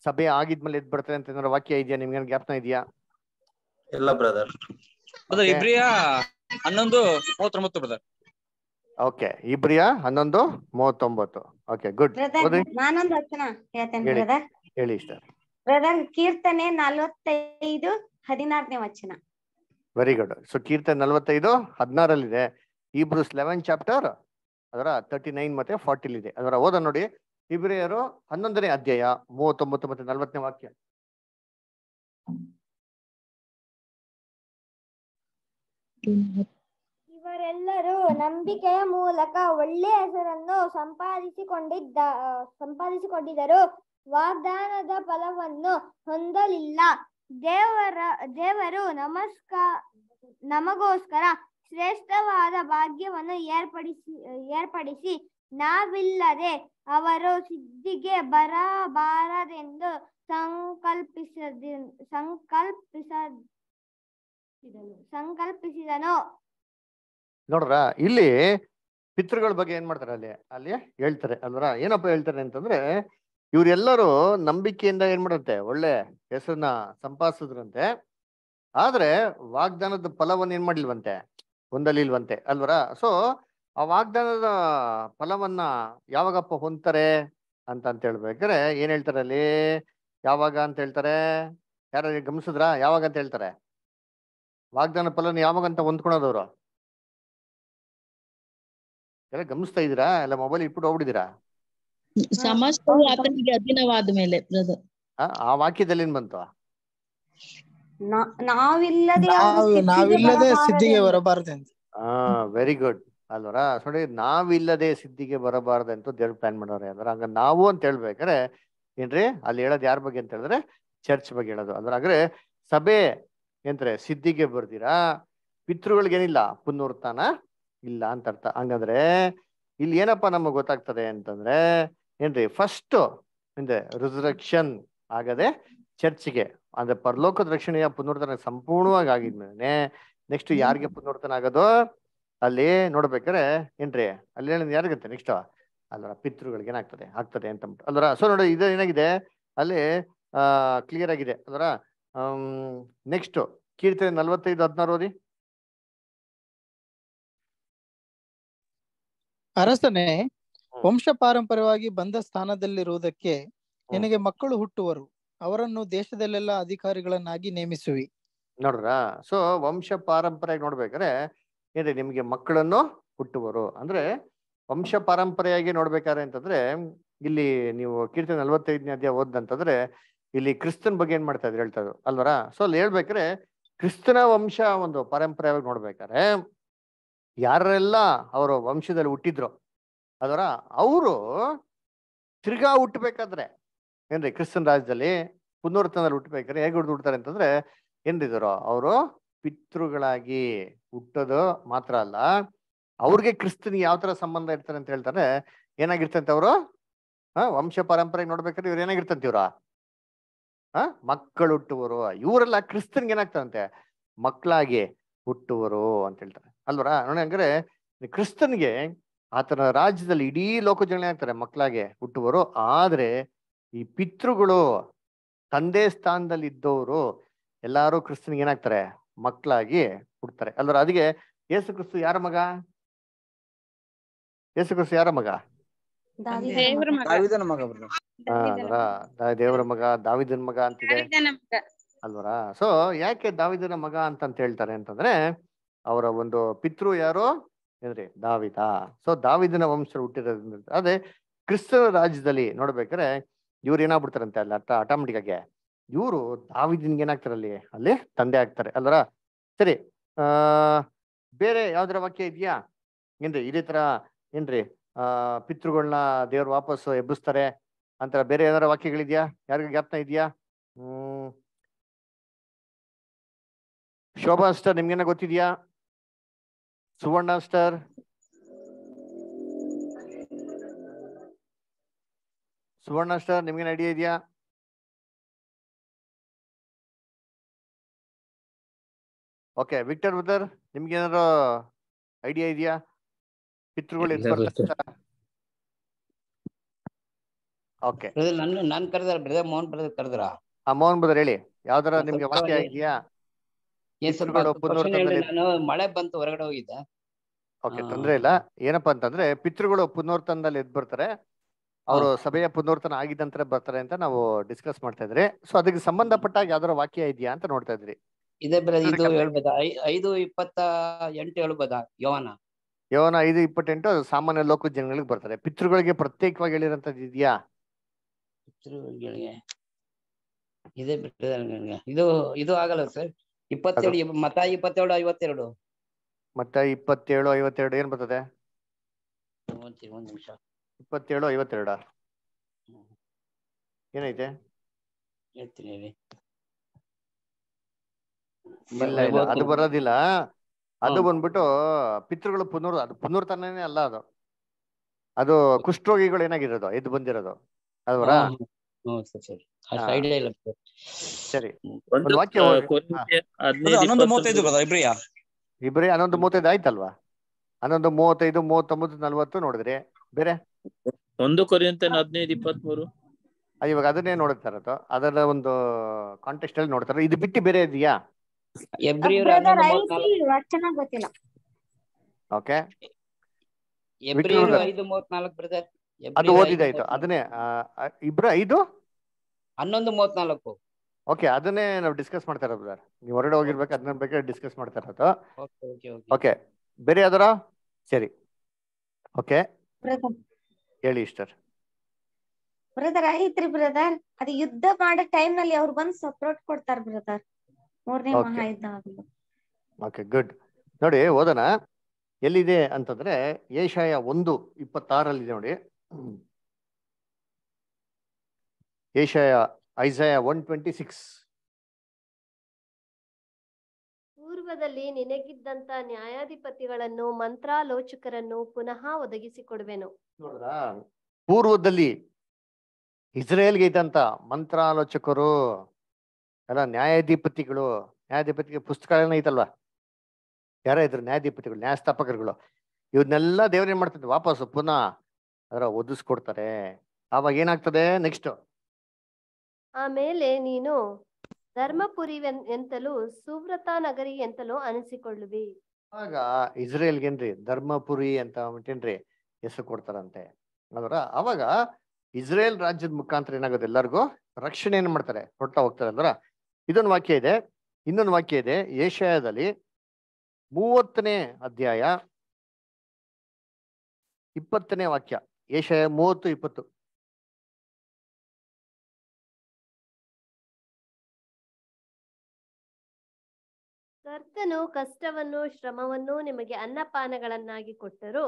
ಸಭೆ ಆಗಿದ್ಮೇಲೆ ಎದ್ ಬರ್ತಾರೆ ಅಂತ ಏನಾದ್ರು ವಾಕ್ಯ ಇದೆಯಾ? ನಿಮ್ಗೆ ಜ್ಞಾಪನ ಇದೆಯಾ? ಇಲ್ಲ ಬ್ರದರ್ ಬ್ರದರ್ ಇಬ್ರಿಯ ಹನ್ನೊಂದು ಮೂವತ್ತೊಂಬತ್ತು ಬ್ರದರ್ ಓಕೆ ಇಬ್ರಿಯ ಹನ್ನೊಂದು ಮೂವತ್ತೊಂಬತ್ತು. ಓಕೆ ಗುಡ್ ನಾನೊಂದು ವಚನ ಹೇಳ್ತೇನೆ ಹೇಳಿ. ಬ್ರದರ್ ಹೇಳಿ ಇಷ್ಟ ಬ್ರದರ್ ಕೀರ್ತನೆ ನಲವತ್ತೈದು ಹದಿನಾರನೇ ವಚನ. ವೆರಿ ಗುಡ್ ಸೊ ಕೀರ್ತನೆ ನಲವತ್ತೈದು ಹದಿನಾರಲ್ಲಿದೆ. ಇಬ್ರು ಲೆವೆನ್ ಚಾಪ್ಟರ್ ಅದರ ತರ್ಟಿ ನೈನ್ ಮತ್ತೆ ಫಾರ್ಟಿಲ್ ಇದೆ. ಅದರ ಓದ ನೋಡಿ, ಇಬ್ರಿಯರು ಹನ್ನೊಂದನೇ ಅಧ್ಯಾಯ, ಮೂವತ್ತೊಂಬತ್ತು ಮತ್ತೆ ನಲವತ್ತನೇ ವಾಕ್ಯ. ಇವರೆಲ್ಲರೂ ನಂಬಿಕೆಯ ಮೂಲಕ ಒಳ್ಳೆಯ ಹೆಸರನ್ನು ಸಂಪಾದಿಸಿಕೊಂಡಿದ್ದ ಸಂಪಾದಿಸಿಕೊಂಡಿದ್ದರು ವಾಗ್ದಾನದ ಫಲವನ್ನು ಹೊಂದಲಿಲ್ಲ. ದೇವರ, ದೇವರು ನಮಸ್ಕಾರ ನಮಗೋಸ್ಕರ ಶ್ರೇಷ್ಠವಾದ ಭಾಗ್ಯವನ್ನು ಏರ್ಪಡಿಸಿ ಏರ್ಪಡಿಸಿ ನಾವಿಲ್ಲದೆ ಅವರು ಸಿದ್ಧಿಗೆ ಬರಬಾರದೆಂದು ಸಂಕಲ್ಪಿಸದ ಸಂಕಲ್ಪಿಸ ಸಂಕಲ್ಪಿಸಿದನು. ನೋಡ್ರ, ಇಲ್ಲಿ ಪಿತೃಗಳ ಬಗ್ಗೆ ಏನ್ ಮಾಡ್ತಾರೆ ಅಲ್ಲಿ? ಅಲ್ಲಿ ಹೇಳ್ತಾರೆ ಅಲ್ವರ? ಏನಪ್ಪ ಹೇಳ್ತಾರೆ ಅಂತಂದ್ರೆ, ಇವ್ರೆಲ್ಲರೂ ನಂಬಿಕೆಯಿಂದ ಏನ್ ಮಾಡಂತೆ ಒಳ್ಳೆ ಹೆಸರನ್ನ ಸಂಪಾದಿಸಿದ್ರಂತೆ. ಆದ್ರೆ ವಾಗ್ದಾನದ ಫಲವನ್ನ ಏನ್ ಮಾಡ್ಲಿಲ್ವಂತೆ? ಹೊಂದಲಿಲ್ವಂತೆ ಅಲ್ವರ? ಸೊ ಆ ವಾಗ್ದಾನದ ಫಲವನ್ನ ಯಾವಾಗಪ್ಪ ಹೊಂತಾರೆ ಅಂತ ಅಂತ ಹೇಳ್ಬೇಕಾರೆ ಏನ್ ಹೇಳ್ತಾರೆ ಅಲ್ಲಿ? ಯಾವಾಗ ಅಂತ ಹೇಳ್ತಾರೆ? ಯಾರು ಗಮನಿಸಿದ್ರ? ಯಾವಾಗ ಅಂತ ಹೇಳ್ತಾರೆ? ವಾಗ್ದಾನ ಫಲನ ಯಾವಾಗ ಅಂತ ಹೊಂದ್ಕೊಳೋದವ್ರು? ಎಲ್ಲ ಗಮನಿಸ್ತಾ ಇದೀರಾ ಎಲ್ಲ ಮೊಬೈಲ್ ಇಟ್ಬಿಟ್ಟು ಹೋಗ್ಬಿಡಿದಿರಾ ಆ, ಆ ವಾಕ್ಯದಲ್ಲಿ ಏನ್ ಬಂತು? ನಾವಿಲ್ಲದೆ ಸಿದ್ಧಿಗೆ. ಬರಬಾರದೆಂದು ಹಾ ವೆರಿ ಗುಡ್ ಅಲ್ವರ? ನೋಡಿ ನಾವಿಲ್ಲದೆ ಸಿದ್ಧಿಗೆ ಅಂತ ದೇವ್ರ ಪ್ಲಾನ್ ಮಾಡೋರೆ ಅಂದ್ರೆ ಹಂಗ ನಾವು ಅಂತ ಹೇಳ್ಬೇಕಾರೆ ಏನ್ರಿ? ಅಲ್ಲಿ ಹೇಳೋದು ಯಾರ ಬಗ್ಗೆ ಅಂತ ಹೇಳಿದ್ರೆ ಚರ್ಚ್ ಬಗ್ಗೆ ಹೇಳೋದು. ಅದ್ರ ಹಾಗಾದ್ರೆ ಸಭೆ ಏನ್ರೆ ಸಿದ್ಧಿಗೆ ಬರ್ದಿರಾ? ಪಿತೃಗಳಿಗೇನಿಲ್ಲ ಪುನರುತ್ಥಾನ ಇಲ್ಲ ಅಂತ ಅರ್ಥ. ಹಂಗಂದ್ರೆ ಇಲ್ಲಿ ಏನಪ್ಪ ನಮಗೆ ಗೊತ್ತಾಗ್ತದೆ ಅಂತಂದ್ರೆ ಏನ್ರಿ ಫಸ್ಟ್ ಅಂದ್ರೆ ರಿಸರಕ್ಷನ್ ಆಗದೆ ಚರ್ಚ್ಗೆ ಅಂದ್ರೆ ಪರಲೋಕದ ರಕ್ಷಣೆಯ ಪುನರ್ತನ ಸಂಪೂರ್ಣವಾಗಿ ಆಗಿದ್ಮೇಲೆ ನೆಕ್ಸ್ಟ್ ಯಾರಿಗೆ ಪುನರ್ತನ ಆಗೋದು? ಅಲ್ಲಿ ನೋಡ್ಬೇಕಾರೆ ಏನ್ರಿ? ಅಲ್ಲಿ ಹೇಳಿದ್ ಯಾರಿಗತ್ತೆ ನೆಕ್ಸ್ಟ್ ಅಲ್ಲರ ಪಿತೃಗಳಿಗೆ ಏನಾಗ್ತದೆ? ಆಗ್ತದೆ ಅಂತ ಅಲ್ಲರ ಸೊ ನೋಡಿ ಇದು ಏನಾಗಿದೆ? ಅಲ್ಲಿ ಆ ಕ್ಲಿಯರ್ ಆಗಿದೆ. ಅದರ ನೆಕ್ಸ್ಟ್ ಕೀರ್ತನೆ ನಲ್ವತ್ತೈದು ಹದಿನಾರು ಓದಿ. ಅರಸನೇ ವಂಶ ಪಾರಂಪರ್ಯವಾಗಿ ಬಂದ ಸ್ಥಾನದಲ್ಲಿರುವುದಕ್ಕೆ ನಿನಗೆ ಮಕ್ಕಳು ಹುಟ್ಟುವರು. ಅವರನ್ನು ದೇಶದಲ್ಲೆಲ್ಲ ಅಧಿಕಾರಿಗಳನ್ನಾಗಿ ನೇಮಿಸುವಿ. ನೋಡ್ರ ಸೊ ವಂಶ ಪಾರಂಪರೆ ನೋಡ್ಬೇಕಾದ್ರೆ, ಏನ್ರಿ ನಿಮ್ಗೆ ಮಕ್ಕಳನ್ನು ಹುಟ್ಟುವರು ಅಂದ್ರೆ, ವಂಶ ಪಾರಂಪರೆಯಾಗಿ ನೋಡ್ಬೇಕಾದ್ರೆ ಅಂತಂದ್ರೆ, ಇಲ್ಲಿ ನೀವು ಕೀರ್ತಿ ನಲ್ವತ್ತೈದನೇ ಅಧ್ಯಾಯ ಓದಂತಂದ್ರೆ ಇಲ್ಲಿ ಕ್ರಿಸ್ತನ್ ಬಗ್ಗೆ ಏನ್ ಮಾಡ್ತಾ ಇದ್ರು ಹೇಳ್ತಾ ಇದ್ರು, ಅಲ್ವರ? ಸೊ ಅಲ್ಲಿ ಹೇಳ್ಬೇಕಾದ್ರೆ, ಕ್ರಿಸ್ತನ ವಂಶ ಒಂದು ಪರಂಪರೆಯಾಗಿ ನೋಡ್ಬೇಕಾದ್ರೆ, ಯಾರೆಲ್ಲ ಅವರು ವಂಶದಲ್ಲಿ ಹುಟ್ಟಿದ್ರು ಅದರ ಅವರು ತಿರ್ಗಾ ಹುಟ್ಟಬೇಕಾದ್ರೆ ಏನ್ರಿ ಕ್ರಿಸ್ತನ್ ರಾಜ್ಯದಲ್ಲಿ ಪುನರ್ತನದಲ್ಲಿ ಹುಟ್ಟಬೇಕಾದ್ರೆ ಹೇಗೆ ಹುಡ್ದು ಹುಡ್ತಾರೆ ಅಂತಂದ್ರೆ ಏನ್ರಿದಾರೋ ಅವರು ಪಿತೃಗಳಾಗಿ ಹುಟ್ಟೋದು ಮಾತ್ರ ಅಲ್ಲ, ಅವ್ರಿಗೆ ಕ್ರಿಸ್ತನಿಗೆ ಯಾವ ತರ ಸಂಬಂಧ ಇರ್ತಾರೆ ಅಂತ ಹೇಳ್ತಾರೆ, ಏನಾಗಿರ್ತಂತೆ ಅವರು? ಹಾ, ವಂಶ ಪರಂಪರೆ ನೋಡ್ಬೇಕಾದ್ರೆ ಇವ್ರು ಏನಾಗಿರ್ತಂತ ಇವ್ರ? ಹಾ, ಮಕ್ಕಳು ಹುಟ್ಟುವರು ಇವರೆಲ್ಲ ಕ್ರಿಸ್ತನ್ಗೆ ಏನಾಗ್ತಾರಂತೆ? ಮಕ್ಕಳಾಗಿ ಹುಟ್ಟುವರು ಅಂತ ಹೇಳ್ತಾರೆ. ಅಲ್ವರ? ನೋಡಿ ಹಂಗಾರೆ, ಕ್ರಿಸ್ತನ್ಗೆ ಆತನ ರಾಜ್ಯದಲ್ಲಿ ಇಡೀ ಲೋಕ ಜನ ಆಗ್ತಾರೆ ಮಕ್ಕಳಾಗೆ ಹುಟ್ಟುವರು ಆದ್ರೆ ಈ ಪಿತೃಗಳು ತಂದೆ ಸ್ಥಾನದಲ್ಲಿ ಇದ್ದವರು ಎಲ್ಲಾರು ಕ್ರಿಸ್ತನಿಗೆ ಏನಾಗ್ತಾರೆ? ಮಕ್ಕಳಾಗಿ ಹುಡ್ತಾರೆ ಅಲ್ವರ ಅದಕ್ಕೆ ಯೇಸು ಕ್ರಿಸ್ತು ಯಾರ ಮಗ? ಯೇಸು ಕ್ರಿಸ್ತು ಯಾರ ಮಗ? ದೇವರ ಮಗ. ದಾವಿದನ ಮಗ ಅಂತಿದೆ. ಅಲ್ವರ ಸೊ ಯಾಕೆ ದಾವಿದನ ಮಗ ಅಂತಂತ ಹೇಳ್ತಾರೆ ಅಂತಂದ್ರೆ ಅವರ ಒಂದು ಪಿತೃ ಯಾರು? ಏನ್ರಿ? ದಾವಿದ. ಸೊ ದಾವಿದನ ವಂಶ ಹುಟ್ಟಿರೋದ್ರಿಂದ ಅದೇ ಕ್ರಿಸ್ತನ ರಾಜ್ಯದಲ್ಲಿ ನೋಡ್ಬೇಕಾದ್ರೆ ಇವ್ರು ಏನಾಗ್ಬಿಡ್ತಾರಂತೆ ಅಲ್ಲಿ ಅರ್ಥ ಆಟೋಮೆಟಿಕ್ ಆಗಿ ಇವರು ದಾವಿದನ್ಗೆ ಏನಾಗ್ತಾರೆ ಅಲ್ಲಿ? ಅಲ್ಲಿ ತಂದೆ ಆಗ್ತಾರೆ ಅಲ್ಲರ ಸರಿ, ಆ, ಬೇರೆ ಯಾವ್ದಾರ ವಾಕ್ಯ ಇದೆಯಾ? ಏನ್ರಿ, ಇದೇ ತರ ಏನ್ರಿ, ಆ ಪಿತೃಗಳನ್ನ ದೇವ್ರು ವಾಪಸ್ ಎಬ್ಬಿಸ್ತಾರೆ ಅಂತರ ಬೇರೆ ಏನಾರ ವಾಕ್ಯಗಳಿದ್ಯಾ? ಯಾರಿಗ ಜ್ಞಾಪನ ಇದೆಯಾ? ಹ್ಮ್. ಶೋಭಾ ಅಷ್ಟರ್ ನಿಮ್ಗೇನ ಗೊತ್ತಿದ್ಯಾ? ಸುವರ್ಣ ಸ್ಟಾರ್ ಸುವರ್ಣ ಸರ್ ನಿಮ್ಗೇನು ಐಡಿಯಾ ಇದೆಯಾ? ಓಕೆ ವಿಕ್ಟರ್ ಬ್ರದರ್ ನಿಮ್ಗೆ ಏನಾದ್ರು ಐಡಿಯಾ ಇದೆಯಾ? ಪಿತೃಗಳು ಓಕೆ ನನ್ನ ನಾನ್ ಕರೆದಾರ ಬ್ರದರ್ ಮೋಹನ್ ಬ್ರದರ್ ಕರೆದ್ರ? ಆ ಮೋಹನ್ ಬ್ರದರ್ ಹೇಳಿ. ಯಾವ್ದಾರ ನಿಮ್ಗೆ ವಾಕ್ಯ ಇದೆಯಾ? ನಾನು ಮಳೆ ಬಂತು ಹೊರಗಡೆ ಹೋಗಿದ್ದೆ. ಓಕೆ ತೊಂದ್ರೆ ಇಲ್ಲ. ಏನಪ್ಪಾ ಅಂತಂದ್ರೆ ಪಿತೃಗಳು ಪುನರ್ತನದಲ್ಲಿ ಎದ್ ಬರ್ತಾರೆ. ಅವರು ಸಭೆಯ ಪುನರ್ತನ ಆಗಿದ ನಂತರ ಬರ್ತಾರೆ ಅಂತ ನಾವು ಡಿಸ್ಕಸ್ ಮಾಡ್ತಾ ಇದ್ರಿ. ಸೊ ಅದಕ್ಕೆ ಸಂಬಂಧಪಟ್ಟ ಯಾವ್ದಾರ ವಾಕ್ಯ ಇದೆಯಾ ಅಂತ ನೋಡ್ತಾ ಇದ್ರಿ. ಇದೇ ಇದು. ಹೇಳ್ಬೋದಾ? ಐದು ಇಪ್ಪತ್ತ ಎಂಟು ಹೇಳ್ಬೋದಾ? ಯೋನ ಯೋನ ಐದು ಇಪ್ಪತ್ತೆಂಟು ಅದು ಸಾಮಾನ್ಯ ಲೋಕ ಜನಗಳಿಗೆ ಬರ್ತಾರೆ ಪಿತೃಗಳಿಗೆ ಪ್ರತ್ಯೇಕವಾಗಿ ಹೇಳಿರಂತದ್ದು ಇದೆಯಾ? ಪಿತೃಗಳಿಗೆ. ಇದೇ ಇದು ಇದು ಆಗಲ್ಲ ಸರ್. ಇಪ್ಪತ್ತೇಳು ಇಪ್- ಮತ ಇಪ್ಪತ್ತೇಳು ಐವತ್ತೆರಡು. ಮತ್ತೆ ಇಪ್ಪತ್ತೇಳು ಐವತ್ತೆರಡು ಏನ್ ಬರ್ತದೆ? ಒಂದ್ ನಿಮಿಷ ಇಪ್ಪತ್ತೇಳು ಐವತ್ತೆರಡ? ಏನೈತೆ? ಇಲ್ಲ ಇಲ್ಲ ಅದು ಬರೋದಿಲ್ಲ. ಅದು ಬಂದ್ಬಿಟ್ಟು ಪಿತೃಗಳು ಪುನರ್ ಅದು ಪುನರ್ತನೇ ಅಲ್ಲ ಅದು. ಅದು ಕುಷ್ಠರೋಗಿಗಳು ಏನಾಗಿರೋದು ಎದ್ದು ಬಂದಿರೋದು. ಅಲ್ವರ. ಹ್ಮ್ ಸರಿ ವಾಕ್ಯ ಇಬ್ಬರೇ ಹನ್ನೊಂದು ಮೂವತ್ತೈದು ಆಯ್ತಲ್ವಾ? ಹನ್ನೊಂದು ಮೂವತ್ತೈದು ಮೂವತ್ತೊಂಬತ್ತು ನಲ್ವತ್ತು ನೋಡಿದ್ರಿ. ಬೇರೆ? ಒಂದು ಕೊರಿಯಂತ ಹದಿನೈದು ಇಪ್ಪತ್ತ್ ಮೂರು ಇವಾಗ ಅದನ್ನೇ ನೋಡ್ತಾ ಇರೋದು ಅದರ ಒಂದು ಕಾಂಟೆಕ್ಸ್ಟ್ ಅಲ್ಲಿ ನೋಡ್ತಾರೆ. ಇದು ಬಿಟ್ಟು ಬೇರೆ ಇದೆಯಾ? ಬ್ರದರ್ ಗೊತ್ತಿಲ್ಲ. ಓಕೆ ಬ್ರದರ್ ಅದು ಓದಿದಾಯ್ತು ಅದನ್ನೇ ಇಬ್ರು ಐದು? ಹನ್ನೊಂದು ಮೂವತ್ನಾಲ್ಕು ಓಕೆ ಅದನ್ನೇ ನಾವು ಡಿಸ್ಕಸ್ ಮಾಡ್ತಾ ಇರೋದು brother. ನೀವು ಹೊರಡೆ ಹೋಗಿರ್ಬೇಕು ಅದನ್ನ ಬಗ್ಗೆ ಡಿಸ್ಕಸ್ ಮಾಡ್ತಾ ಇರೋದು. ಓಕೆ ಓಕೆ ಓಕೆ ಓಕೆ ಬೇರೆ ಯಾವ್ದಾರ? ಸರಿ. ಓಕೆ ಬ್ರದರ್ ಹೇಳಿ ಇಷ್ಟರ್. ಬ್ರದರ್ ಐತ್ರಿ ಬ್ರದರ್ ಅದು ಯುದ್ಧ ಮಾಡೋ ಟೈಮ್ನಲ್ಲಿ ಅವ್ರು ಬಂದ್ ಸಪೋರ್ಟ್ ಕೊಡ್ತಾರ ಬ್ರದರ್ ಮೂರನೇ. ಮಹಾಯುದ್ಧ ಓಕೆ ಗುಡ್ ನೋಡಿ ಓದೋಣ. ಎಲ್ಲಿದೆ ಅಂತಂದ್ರೆ ಏಷಾಯ ಒಂದು ಇಪ್ಪತ್ತಾರಲ್ಲಿದೆ ನೋಡಿ. ಏಷಾಯ ಐಸಾಯ ಒನ್ ಟ್ವೆಂಟಿ ಸಿಕ್ಸ್ ಪೂರ್ವದಲ್ಲಿ ನಿನಗಿದ್ದಂತ ನ್ಯಾಯಾಧಿಪತಿಗಳನ್ನು ಮಂತ್ರಾಲೋಚಕರನ್ನು ಪುನಃ ಒದಗಿಸಿಕೊಡುವೆನು. ಪೂರ್ವದಲ್ಲಿ ಇಸ್ರೇಲ್ಗೆ ಇದ್ದಂತ ಮಂತ್ರಾಲೋಚಕರು ಎಲ್ಲ ನ್ಯಾಯಾಧಿಪತಿಗಳು ನ್ಯಾಯಾಧಿಪತಿಗೆ ಪುಸ್ತಕಗಳನ್ನ ಐತಲ್ವಾ? ಯಾರ ಇದ್ರು ನ್ಯಾಯಾಧಿಪತಿಗಳು ನ್ಯಾಯಸ್ಥಾಪಕರುಗಳು ಇವನ್ನೆಲ್ಲ ದೇವ್ರ ಏನ್ ಮಾಡ್ತಿದ್ರು? ವಾಪಸ್ ಪುನಃ ಅದರ ಒದಿಸ್ಕೊಡ್ತಾರೆ. ಅವಾಗ ಏನಾಗ್ತದೆ? ನೆಕ್ಸ್ಟ್. ಆಮೇಲೆ ನೀನು ಧರ್ಮಪುರಿ ಎಂತಲೂ ಸುವ್ರತ ನಗರಿ ಎಂತಲೂ ಅನಿಸಿಕೊಳ್ಳುವಿ. ಆಗ ಇಸ್ರೇಲ್ಗೇನ್ರಿ ಧರ್ಮಪುರಿ ಅಂತ ಅಂದ್ಬಿಟ್ಟೇನ್ರಿ ಹೆಸರು ಕೊಡ್ತಾರಂತೆ. ಅದರ ಅವಾಗ ಇಸ್ರೇಲ್ ರಾಜ್ಯದ ಮುಖಾಂತರ ಏನಾಗುತ್ತೆ ಎಲ್ಲರಿಗೂ? ರಕ್ಷಣೆ ಏನ್ ಮಾಡ್ತಾರೆ. ಹೊಟ್ಟ ಹೋಗ್ತಾರೆ ಅಂದ್ರ? ಇದೊಂದು ವಾಕ್ಯ ಇದೆ. ಇನ್ನೊಂದು ವಾಕ್ಯ ಇದೆ. ಏಷ್ಯಾದಲ್ಲಿ ಮೂವತ್ತನೇ ಅಧ್ಯಾಯ ಇಪ್ಪತ್ತನೇ ವಾಕ್ಯ. ಏಷ್ಯಾ ಮೂವತ್ತು ಇಪ್ಪತ್ತು. ಕರ್ತನು ಕಷ್ಟವನ್ನು ಶ್ರಮವನ್ನು ನಿಮಗೆ ಅನ್ನಪಾನಗಳನ್ನಾಗಿ ಕೊಟ್ಟರು.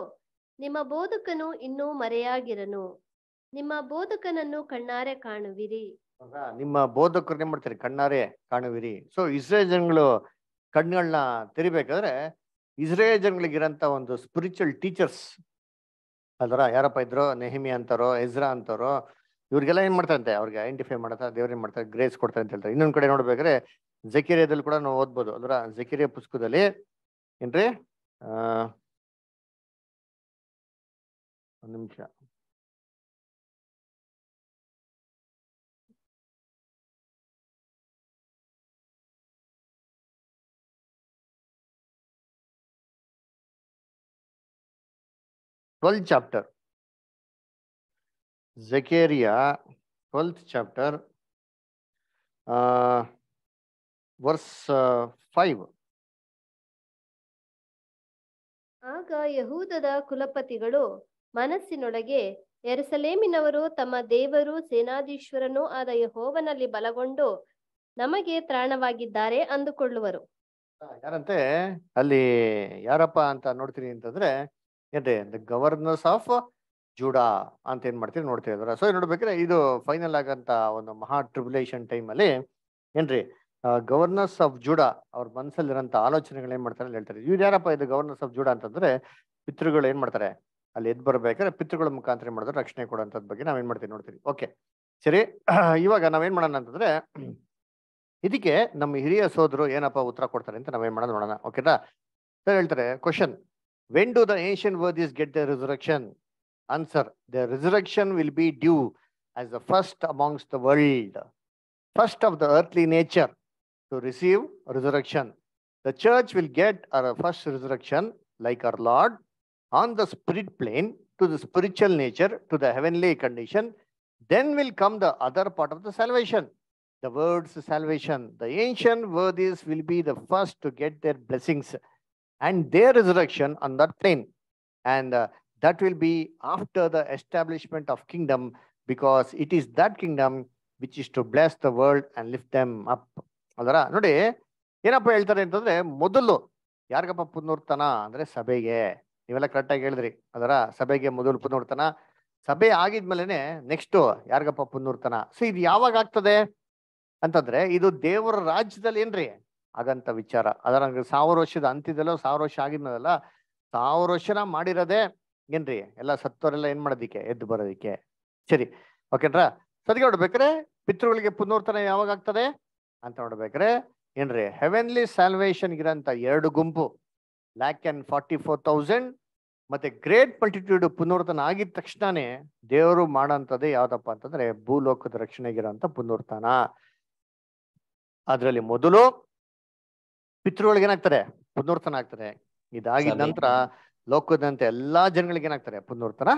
ನಿಮ್ಮ ಬೋಧಕನು ಇನ್ನೂ ಮರೆಯಾಗಿರನು. ನಿಮ್ಮ ಬೋಧಕನನ್ನು ಕಣ್ಣಾರೆ ಕಾಣುವಿರಿ. ನಿಮ್ಮ ಬೋಧಕರು ಏನ್ ಮಾಡ್ತಾರೆ? ಕಣ್ಣಾರೆ ಕಾಣುವಿರಿ. ಸೊ ಇಸ್ರೇಲ್ ಜನಗಳು ಕಣ್ಗಳನ್ನ ತೆರಿಬೇಕಾದ್ರೆ ಇಸ್ರೇಲ್ ಜನಗಳಿಗಿರಂತ ಒಂದು ಸ್ಪಿರಿಚುವಲ್ ಟೀಚರ್ಸ್ ಅದರ ಯಾರಪ್ಪ ಇದ್ರು? ನೆಹಿಮಿ ಅಂತಾರೋ, ಎಜ್ರಾ ಅಂತಾರೋ, ಇವ್ರಿಗೆಲ್ಲ ಏನ್ ಮಾಡ್ತಾರಂತೆ ಅವ್ರಿಗೆ ಐಡೆಂಟಿಫೈ ಮಾಡ್ತಾರೆ ದೇವ್ರ ಏನ್ ಮಾಡ್ತಾರೆ? ಗ್ರೇಸ್ ಕೊಡ್ತಾರೆ ಅಂತ ಹೇಳ್ತಾರೆ. ಇನ್ನೊಂದ್ ಕಡೆ ನೋಡ್ಬೇಕಾದ್ರೆ ಜಕೀರಿಯಾದಲ್ಲಿ ಕೂಡ ನಾವು ಓದ್ಬೋದು. ಅದರ ಜಕೀರಿಯ ಪುಸ್ತಕದಲ್ಲಿ ಏನ್ರಿ? ಒಂದು ನಿಮಿಷ. Twelfth chapter Zechariah twelfth chapter verse five ಆಗ ಯಹೂದದ ಕುಲಪತಿಗಳು ಮನಸ್ಸಿನೊಳಗೆ ಎರಸಲೇಮಿನವರು ತಮ್ಮ ದೇವರು ಸೇನಾಧೀಶ್ವರನೂ ಆದ ಯಹೋವನಲ್ಲಿ ಬಲಗೊಂಡು ನಮಗೆ ತ್ರಾಣವಾಗಿದ್ದಾರೆ ಅಂದುಕೊಳ್ಳುವರು. ಯಾರಂತೆ? ಅಲ್ಲಿ ಯಾರಪ್ಪ ಅಂತ ನೋಡ್ತೀನಿ ಅಂತಂದ್ರೆ ಅದೇ ದ ಗವರ್ನರ್ಸ್ ಆಫ್ ಜೂಡಾ ಅಂತ ಏನ್ ಮಾಡ್ತೀವಿ ನೋಡ್ತಾ ಇದ್ರ ಸೊ ನೋಡ್ಬೇಕ್ರೆ ಇದು ಫೈನಲ್ ಆಗಂತ ಒಂದು ಮಹಾ ಟ್ರಿಬುಲೇಷನ್ ಟೈಮ್ ಅಲ್ಲಿ ಏನ್ರಿ? ಗವರ್ನರ್ಸ್ ಆಫ್ ಜುಡಾ ಅವ್ರ ಮನಸ್ಸಲ್ಲಿರೋಂಥ ಆಲೋಚನೆಗಳು ಏನ್ ಮಾಡ್ತಾರೆ ಹೇಳ್ತಾರೆ. ಇವ್ರು ಯಾರಪ್ಪ ಇದು ಗವರ್ನರ್ಸ್ ಆಫ್ ಜುಡಾ ಅಂತಂದ್ರೆ ಪಿತೃಗಳು ಏನ್ ಮಾಡ್ತಾರೆ? ಅಲ್ಲಿ ಎದ್ ಬರ್ಬೇಕಾದ್ರೆ ಪಿತೃಗಳ ಮುಖಾಂತರ ಏನ್ ಮಾಡಿದ್ರೆ ರಕ್ಷಣೆ ಕೊಡೋಂಥದ್ ಬಗ್ಗೆ ನಾವೇನ್ ಮಾಡ್ತೀವಿ ನೋಡ್ತೀವಿ. ಓಕೆ ಸರಿ, ಇವಾಗ ನಾವೇನ್ ಮಾಡೋಣ ಅಂತಂದ್ರೆ ಇದಕ್ಕೆ ನಮ್ಮ ಹಿರಿಯ ಸೋದರು ಏನಪ್ಪ ಉತ್ತರ ಕೊಡ್ತಾರೆ ಅಂತ ನಾವೇನ್ ಮಾಡೋದು ನೋಡೋಣ. ಓಕೆನಾ ಸರ್ ಹೇಳ್ತಾರೆ question when do the ancient is get the resurrection answer the resurrection will be due as the first amongst the world first of the earthly nature to receive resurrection. The church will get our first resurrection, like our Lord, on the spirit plane to the spiritual nature, to the heavenly condition. Then will come the other part of the salvation. The words salvation. The ancient worthies will be the first to get their blessings and their resurrection on that plane. And uh, that will be after the establishment of kingdom because it is that kingdom which is to bless the world and lift them up ಅದರ ನೋಡಿ, ಏನಪ್ಪ ಹೇಳ್ತಾರೆ ಅಂತಂದ್ರೆ, ಮೊದಲು ಯಾರಿಗಪ್ಪ ಪುನರ್ತನ ಅಂದ್ರೆ ಸಭೆಗೆ. ನೀವೆಲ್ಲ ಕರೆಕ್ಟಾಗಿ ಹೇಳಿದ್ರಿ ಅದರ ಸಭೆಗೆ ಮೊದಲು ಪುನರ್ತನ ಸಭೆ ಆಗಿದ್ಮೇಲೆ ನೆಕ್ಸ್ಟ್ ಯಾರಿಗಪ್ಪ ಪುನರ್ತನ ಸೊ, ಇದು ಯಾವಾಗ ಆಗ್ತದೆ? ಅಂತಂದ್ರೆ, ಇದು ದೇವರ ರಾಜ್ಯದಲ್ಲಿ ಏನ್ರಿ? ಆಗಂತ ವಿಚಾರ. ಅದರ ಸಾವಿರ ವರ್ಷದ ಅಂತ್ಯದಲ್ಲೋ, ಸಾವಿರ ವರ್ಷ ಆಗಿದ್ಮೇಲೆಲ್ಲ ಸಾವಿರ ವರ್ಷನ ಮಾಡಿರೋದೇ ಏನ್ರಿ? ಎಲ್ಲ ಸತ್ತವರೆಲ್ಲ ಏನ್ ಮಾಡೋದಿಕ್ಕೆ? ಎದ್ದು ಬರೋದಿಕ್ಕೆ. ಸರಿ ಓಕೆನ್ರಾ ಸದ್ಗೆ ನೋಡ್ಬೇಕ್ರೆ, ಪಿತೃಗಳಿಗೆ ಪುನರ್ತನ ಯಾವಾಗ ಆಗ್ತದೆ? ಅಂತ ನೋಡ್ಬೇಕ್ರೆ ಏನ್ರಿ ಹೆವೆನ್ಲಿ ಸ್ಯಾಲ್ವೇಷನ್ ಇರೋಂಥ ಎರಡು ಗುಂಪು lakh and forty four thousand ಮತ್ತೆ ಗ್ರೇಟ್ ಮಲ್ಟಿಟ್ಯೂಡ್ ಪುನರ್ತನ ಆಗಿದ ತಕ್ಷಣನೇ ದೇವರು ಮಾಡೋಂಥದ್ದೇ ಯಾವ್ದಪ್ಪ ಅಂತಂದ್ರೆ ಭೂಲೋಕದ ರಕ್ಷಣೆಗಿರೋಂಥ ಪುನರ್ತನ ಅದರಲ್ಲಿ ಮೊದಲು ಪಿತೃಗಳಿಗೆ ಏನಾಗ್ತಾರೆ ಪುನರ್ತನ ಆಗ್ತಾರೆ ಇದಾಗಿದ. ನಂತರ ಲೋಕದಂತೆ ಎಲ್ಲಾ ಜನಗಳಿಗೆ ಏನಾಗ್ತಾರೆ ಪುನರ್ತನ